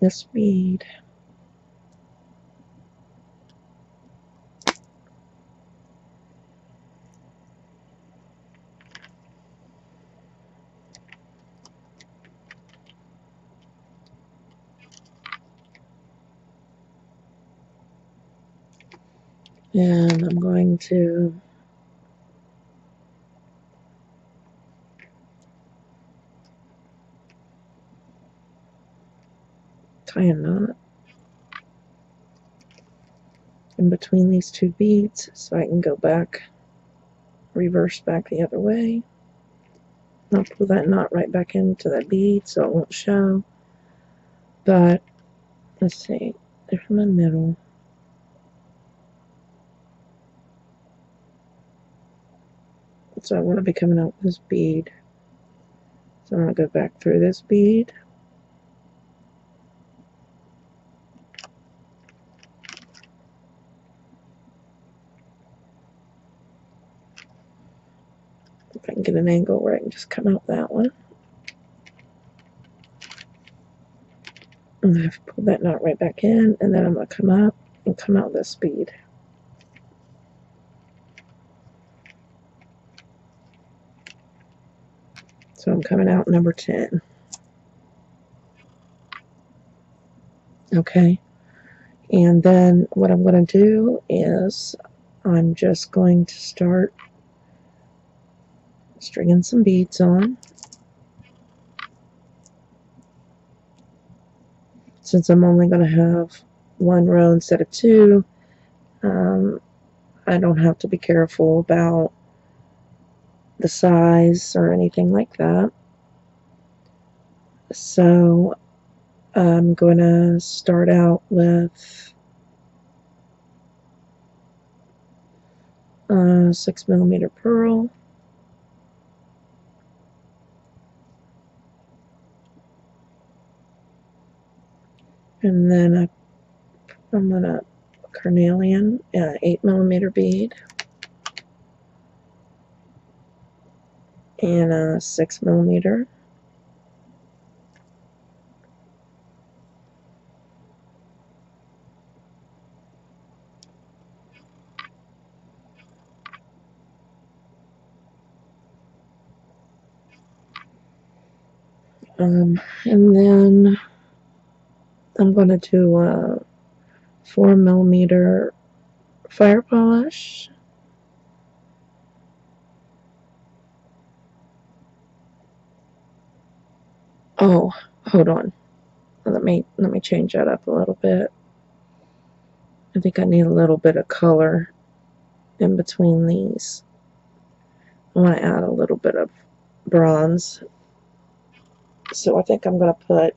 this bead. And I'm going to tie a knot in between these two beads so I can go back reverse back the other way. I'll pull that knot right back into that bead so it won't show. But let's see there's my middle So I want to be coming out with this bead. So I'm going to go back through this bead. If I can get an angle where I can just come out that one. And I've pulled that knot right back in, and then I'm going to come up and come out this bead. So I'm coming out number 10. Okay. And then what I'm going to do is I'm just going to start stringing some beads on. Since I'm only going to have one row instead of two, um, I don't have to be careful about the size or anything like that. So I'm going to start out with a 6 millimeter pearl. And then I'm going to carnelian, uh, 8 millimeter bead. And a 6 millimeter. Um, and then I'm going to do a 4 millimeter fire polish. Oh, hold on. Let me let me change that up a little bit. I think I need a little bit of color in between these. I want to add a little bit of bronze. So I think I'm going to put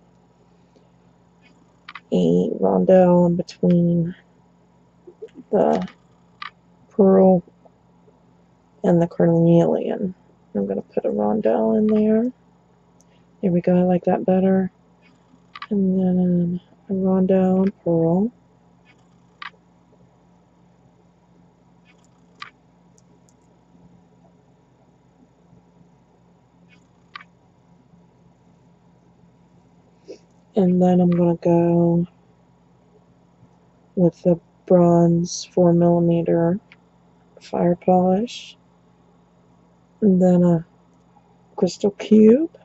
a rondelle in between the pearl and the carnelian. I'm going to put a rondelle in there. There we go, I like that better. And then a rondelle and pearl. And then I'm going to go with the bronze 4 millimeter fire polish. And then a crystal cube.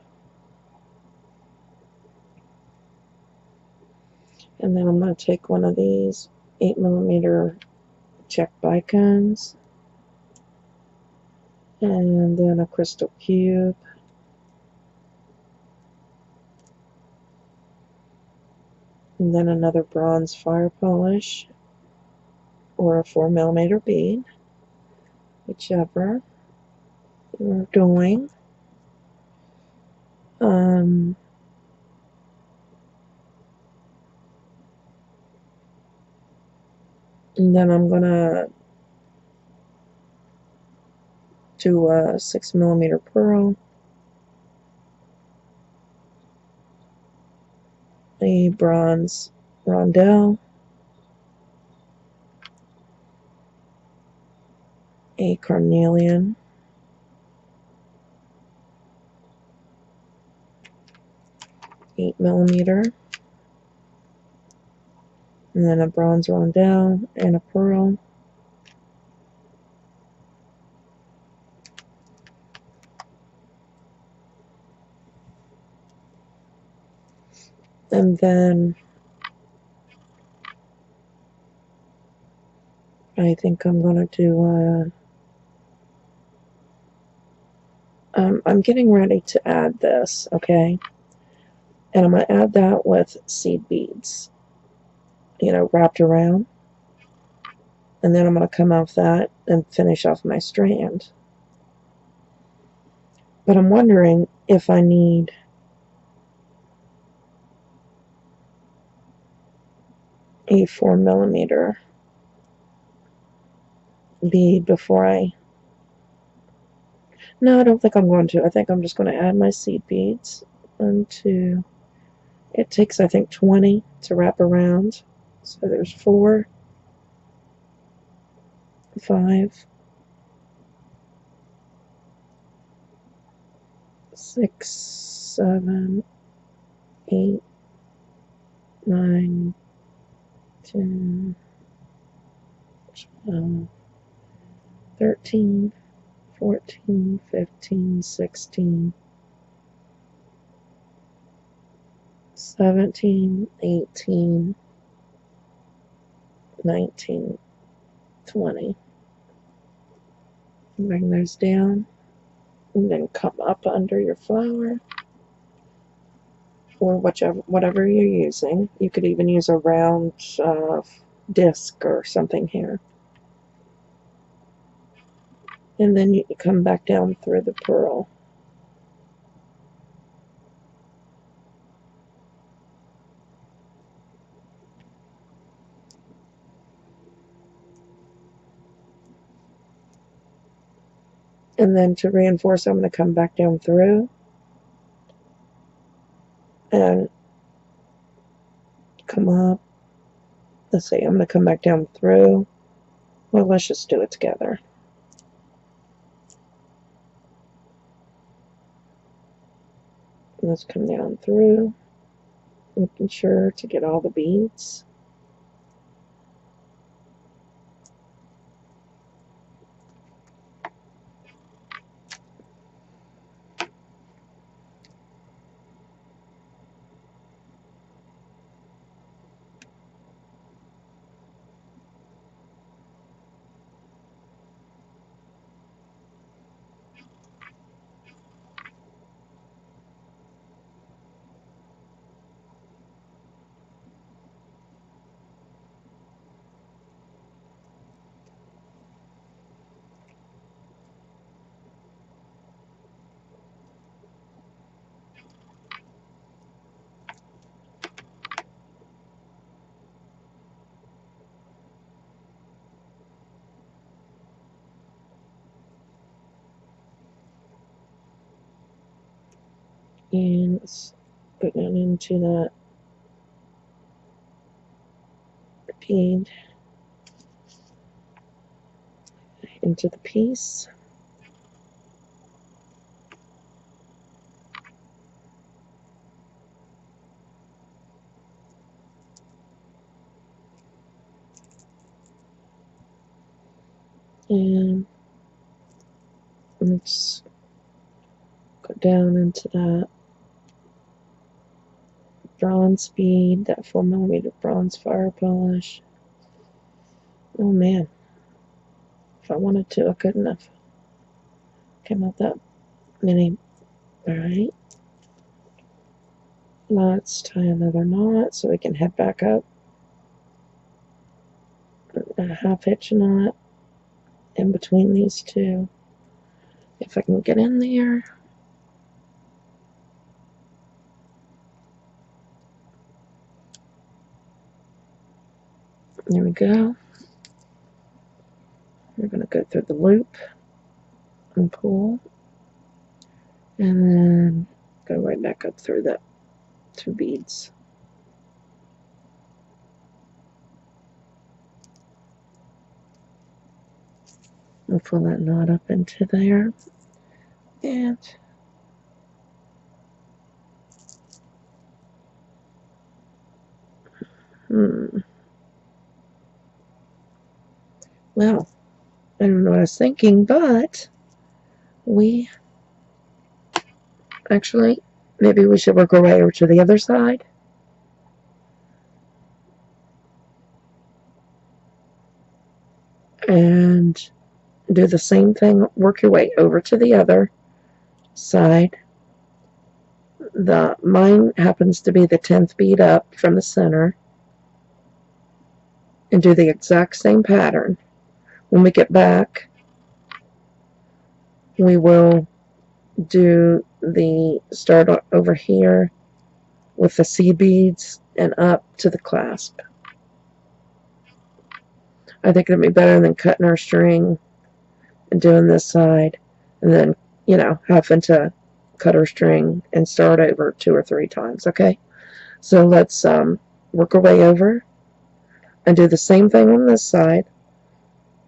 And then I'm going to take one of these 8 millimeter Czech bicones, and then a crystal cube. And then another bronze fire polish or a 4 millimeter bead, whichever you're doing. Um, and then I'm gonna do a 6 millimeter pearl. a bronze rondelle, a carnelian, eight millimeter, and then a bronze rondelle and a pearl. and then I think I'm gonna do uh, um, I'm getting ready to add this okay and I'm gonna add that with seed beads you know wrapped around. And then I'm gonna come off that and finish off my strand. But I'm wondering if I need a 4 millimeter bead before I no I don't think I'm going to. I think I'm just going to add my seed beads into it takes I think 20 to wrap around so there's four five six seven eight nine 10, 12, 13, 14, 15, 16, 17, 18, 19, 20. Bring those down and then come up under your flower or whichever whatever you're using. You could even use a round uh, disc or something here. And then you come back down through the pearl. And then to reinforce, I'm going to come back down through and come up. Let's see, I'm going to come back down through. Well, let's just do it together. Let's come down through, making sure to get all the beads. Put it into that bead into the piece. And let's go down into that bronze bead, that 4 millimeter bronze fire polish. Oh man. If I wanted to, I couldn't have. Came out that many. Alright. Let's tie another knot so we can head back up. A half hitch knot in between these two. If I can get in there. There we go. We're going to go through the loop and pull. And then go right back up through that two beads. We'll pull that knot up into there. And hmm. Well, I don't know what I was thinking, but we actually, maybe we should work our way over to the other side. And do the same thing, work your way over to the other side. The Mine happens to be the 10th bead up from the center. And do the exact same pattern. When we get back, we will do the start over here with the seed beads and up to the clasp. I think it'd be better than cutting our string and doing this side and then, you know, having to cut our string and start over two or three times, okay? So let's um, work our way over and do the same thing on this side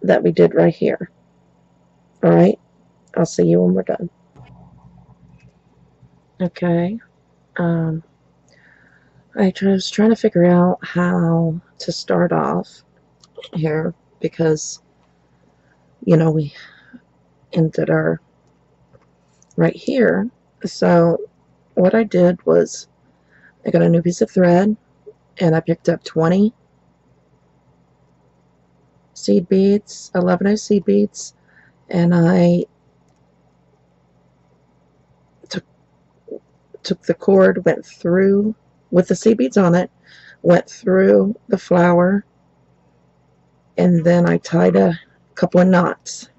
that we did right here. Alright, I'll see you when we're done. Okay, um, I was trying to figure out how to start off here because, you know, we ended our right here. So what I did was I got a new piece of thread and I picked up 20 seed beads, 11 seed beads, and I took took the cord, went through with the seed beads on it, went through the flower, and then I tied a couple of knots.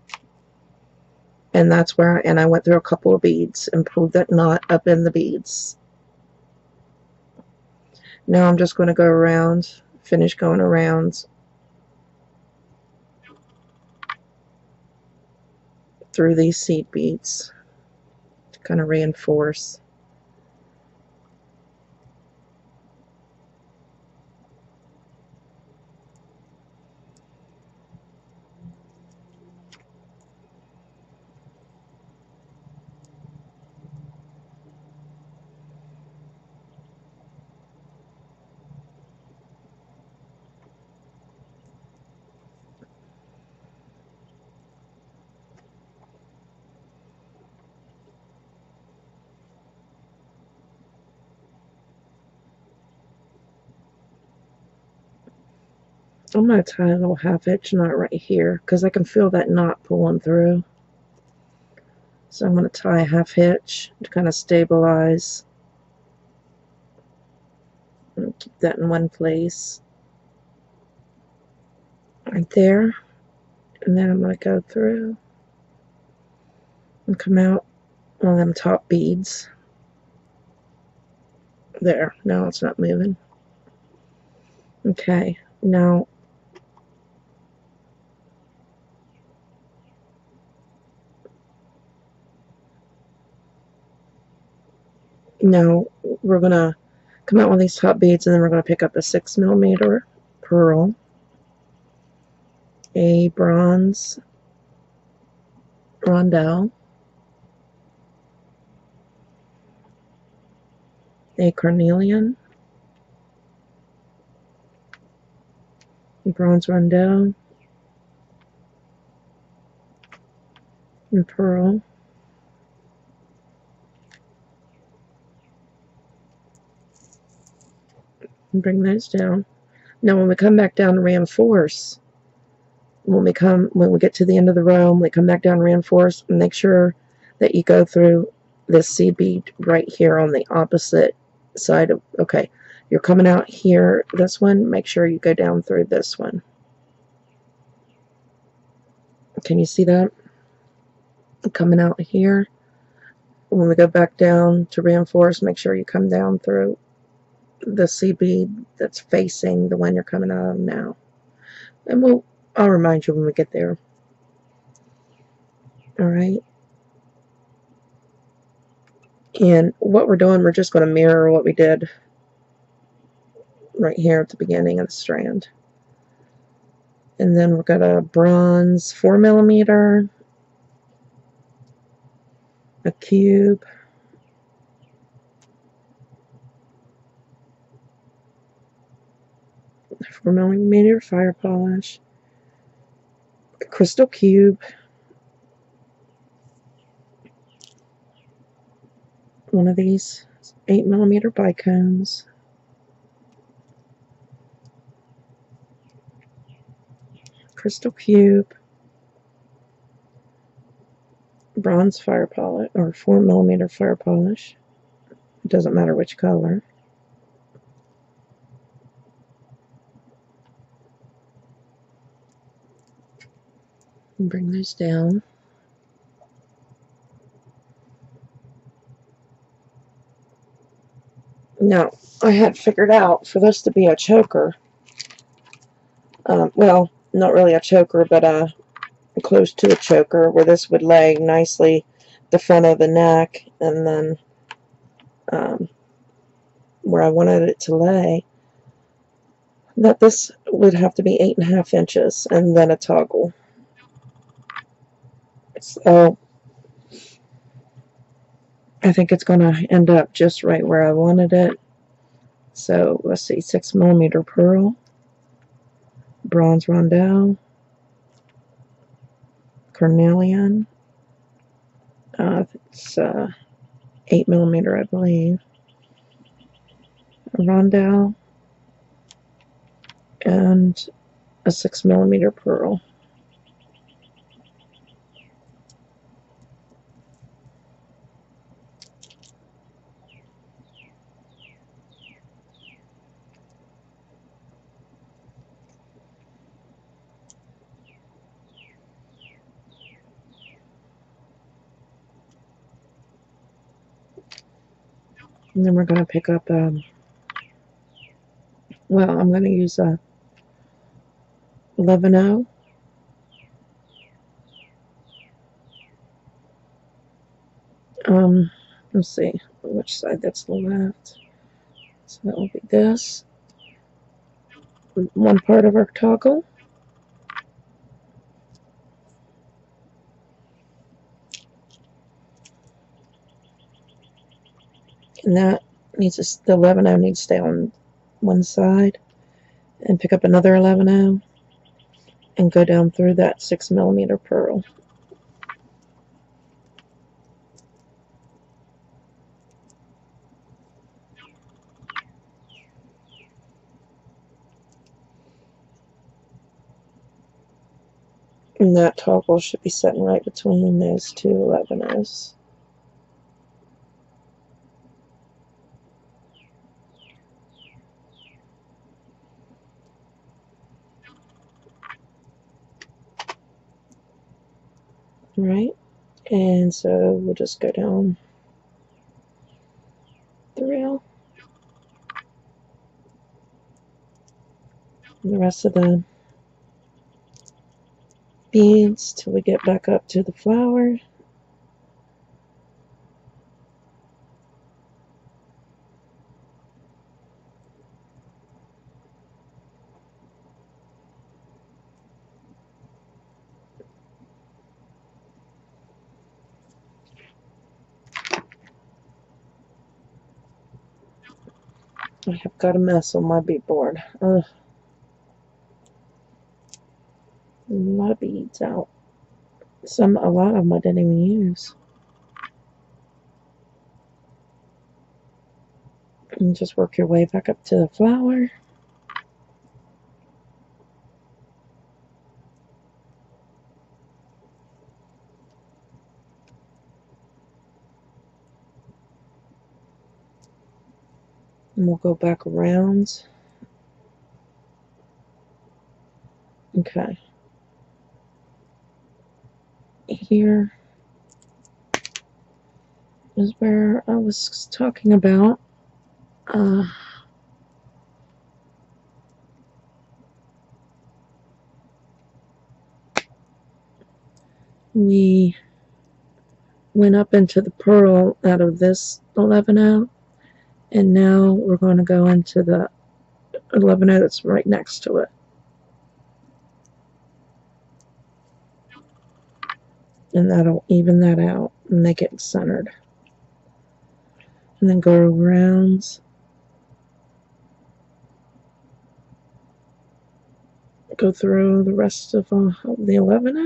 And that's where, and I went through a couple of beads and pulled that knot up in the beads. Now I'm just going to go around, finish going around through these seed beads to kind of reinforce. I'm going to tie a little half hitch knot right here because I can feel that knot pulling through. So I'm going to tie a half hitch to kind of stabilize. Keep that in one place. Right there. And then I'm going to go through and come out one of them top beads. There. Now it's not moving. Okay. Now Now we're going to come out with these top beads and then we're going to pick up a 6 millimeter pearl, a bronze rondelle, a carnelian, a bronze rondelle, and pearl. Bring those down. Now when we come back down to reinforce, when we come when we get to the end of the row we come back down reinforce make sure that you go through this seed bead right here on the opposite side of okay you're coming out here this one make sure you go down through this one. Can you see that? Coming out here. When we go back down to reinforce make sure you come down through the seed bead that's facing the one you're coming out of now and we'll I'll remind you when we get there. Alright. And what we're doing, we're just going to mirror what we did right here at the beginning of the strand. And then we're going to bronze 4 millimeter, a cube, four millimeter fire polish, crystal cube, one of these 8 millimeter bicones, crystal cube, bronze fire polish, or 4 millimeter fire polish. It doesn't matter which color. Bring those down. Now, I had figured out for this to be a choker, um, well, not really a choker, but a close to a choker, where this would lay nicely the front of the neck, and then um, where I wanted it to lay, that this would have to be eight and a half inches, and then a toggle. So I think it's going to end up just right where I wanted it. So let's see, 6 millimeter pearl, bronze rondelle, carnelian, uh, it's uh, 8 millimeter I believe, rondelle, and a 6 millimeter pearl. And then we're going to pick up, um, well, I'm going to use a 11 Um, let's see which side that's the left. So that will be this. One part of our toggle. And that needs to, the 11 0 needs to stay on one side and pick up another 11 0 and go down through that 6 millimeter pearl. And that toggle should be sitting right between those two 11 Right? And so we'll just go down the rail. And the rest of the beads till we get back up to the flower I have got a mess on my beadboard. Ugh. A lot of beads out. Some, a lot of them I didn't even use. And just work your way back up to the flower. We'll go back around. Okay. Here is where I was talking about. Uh, we went up into the pearl out of this 11 and now we're going to go into the 11 that's right next to it. And that'll even that out and make it centered. And then go around. Go through the rest of uh, the 11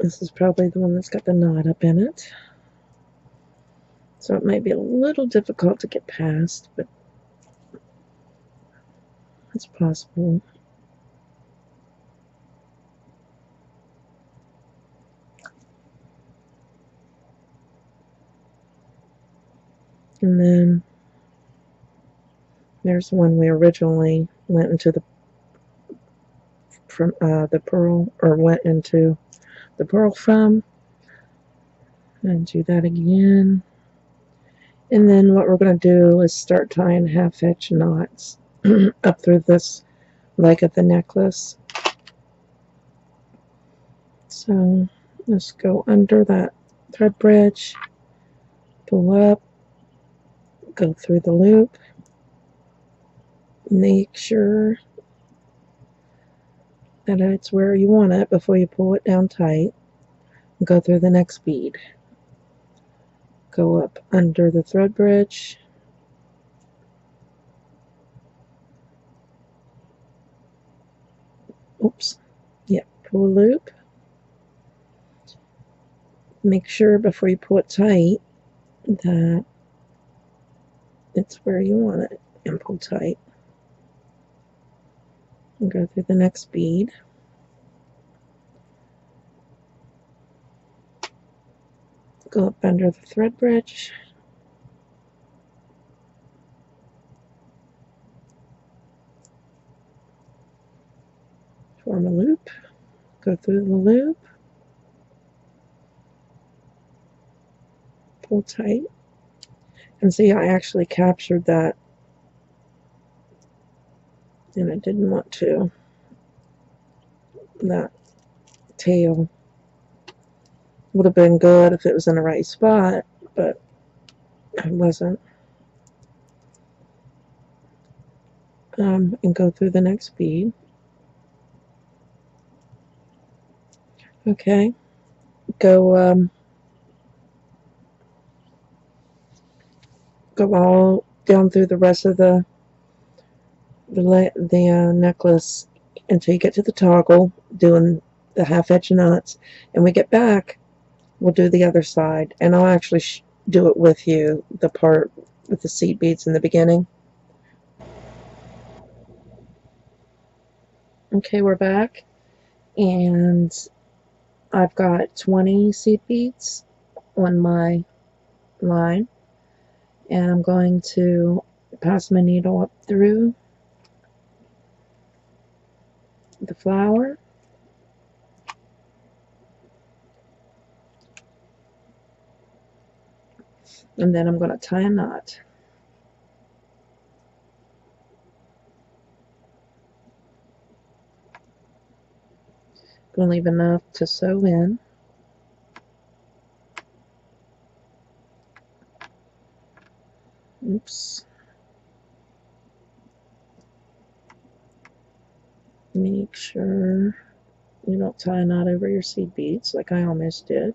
This is probably the one that's got the knot up in it. So it might be a little difficult to get past, but it's possible. And then there's one we originally went into the from uh, the pearl or went into the pearl from and do that again. And then what we're going to do is start tying half hitch knots [clears throat] up through this leg of the necklace. So let's go under that thread bridge pull up go through the loop make sure it's where you want it before you pull it down tight. Go through the next bead. Go up under the thread bridge. Oops. Yep, pull a loop. Make sure before you pull it tight that it's where you want it and pull tight and go through the next bead. Go up under the thread bridge. Form a loop. Go through the loop. Pull tight. And see, I actually captured that and I didn't want to. That tail would have been good if it was in the right spot, but it wasn't. Um, and go through the next bead. Okay, go um, go all down through the rest of the the, the uh, necklace until you get to the toggle, doing the half hitch knots, and we get back, we'll do the other side, and I'll actually do it with you, the part with the seed beads in the beginning. Okay, we're back, and I've got 20 seed beads on my line, and I'm going to pass my needle up through the flower, And then I'm going to tie a knot. Going to leave enough to sew in. Oops. Make sure you don't tie a knot over your seed beads like I almost did.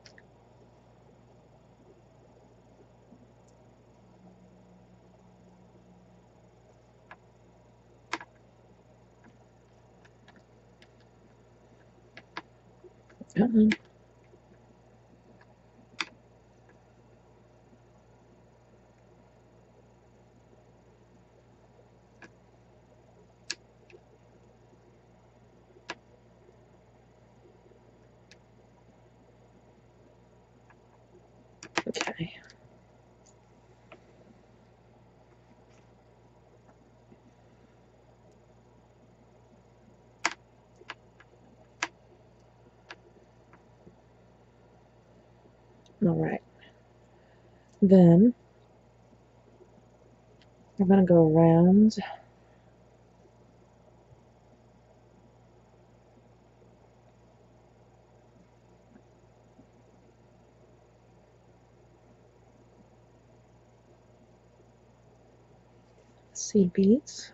Come on. Okay. All right. Then I'm going to go around seed beads.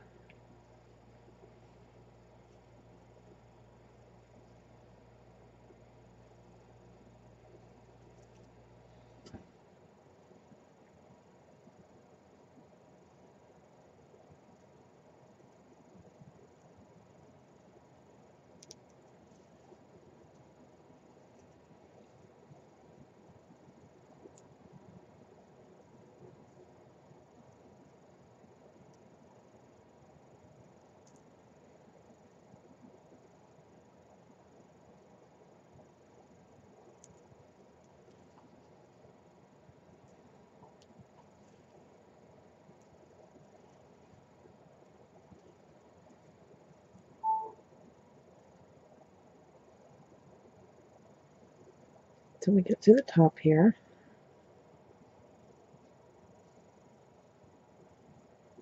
Till we get to the top here.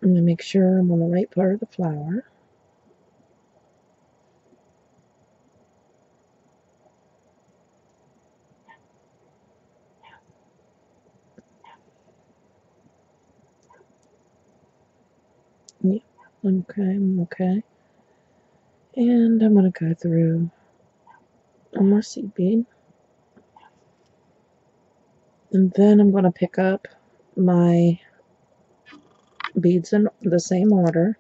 I'm going to make sure I'm on the right part of the flower. Yep, okay, I'm okay. And I'm going to go through one more seed bead. And then I'm going to pick up my beads in the same order.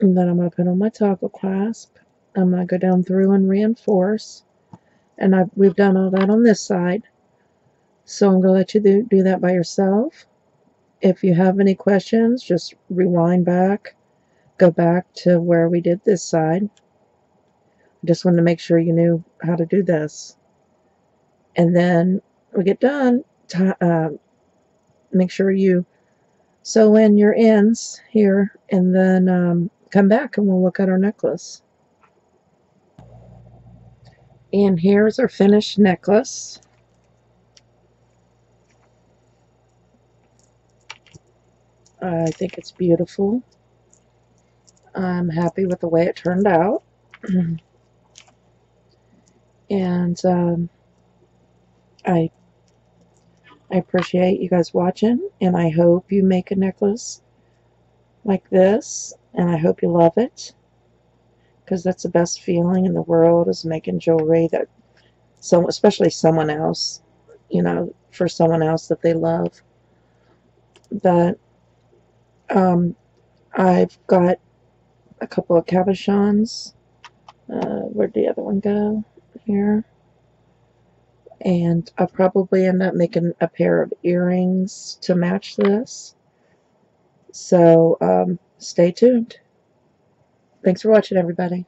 And then I'm going to put on my toggle clasp. I'm going to go down through and reinforce. And I've, we've done all that on this side. So I'm going to let you do, do that by yourself. If you have any questions, just rewind back. Go back to where we did this side. Just wanted to make sure you knew how to do this. And then we get done, uh, make sure you sew in your ends here and then um, come back and we'll look at our necklace. And here's our finished necklace. I think it's beautiful. I'm happy with the way it turned out. [clears throat] and um, I I appreciate you guys watching and I hope you make a necklace like this and I hope you love it because that's the best feeling in the world is making jewelry that so especially someone else you know for someone else that they love. But um, I've got a couple of cabochons. Uh, where'd the other one go here and I'll probably end up making a pair of earrings to match this. So um, stay tuned. Thanks for watching, everybody.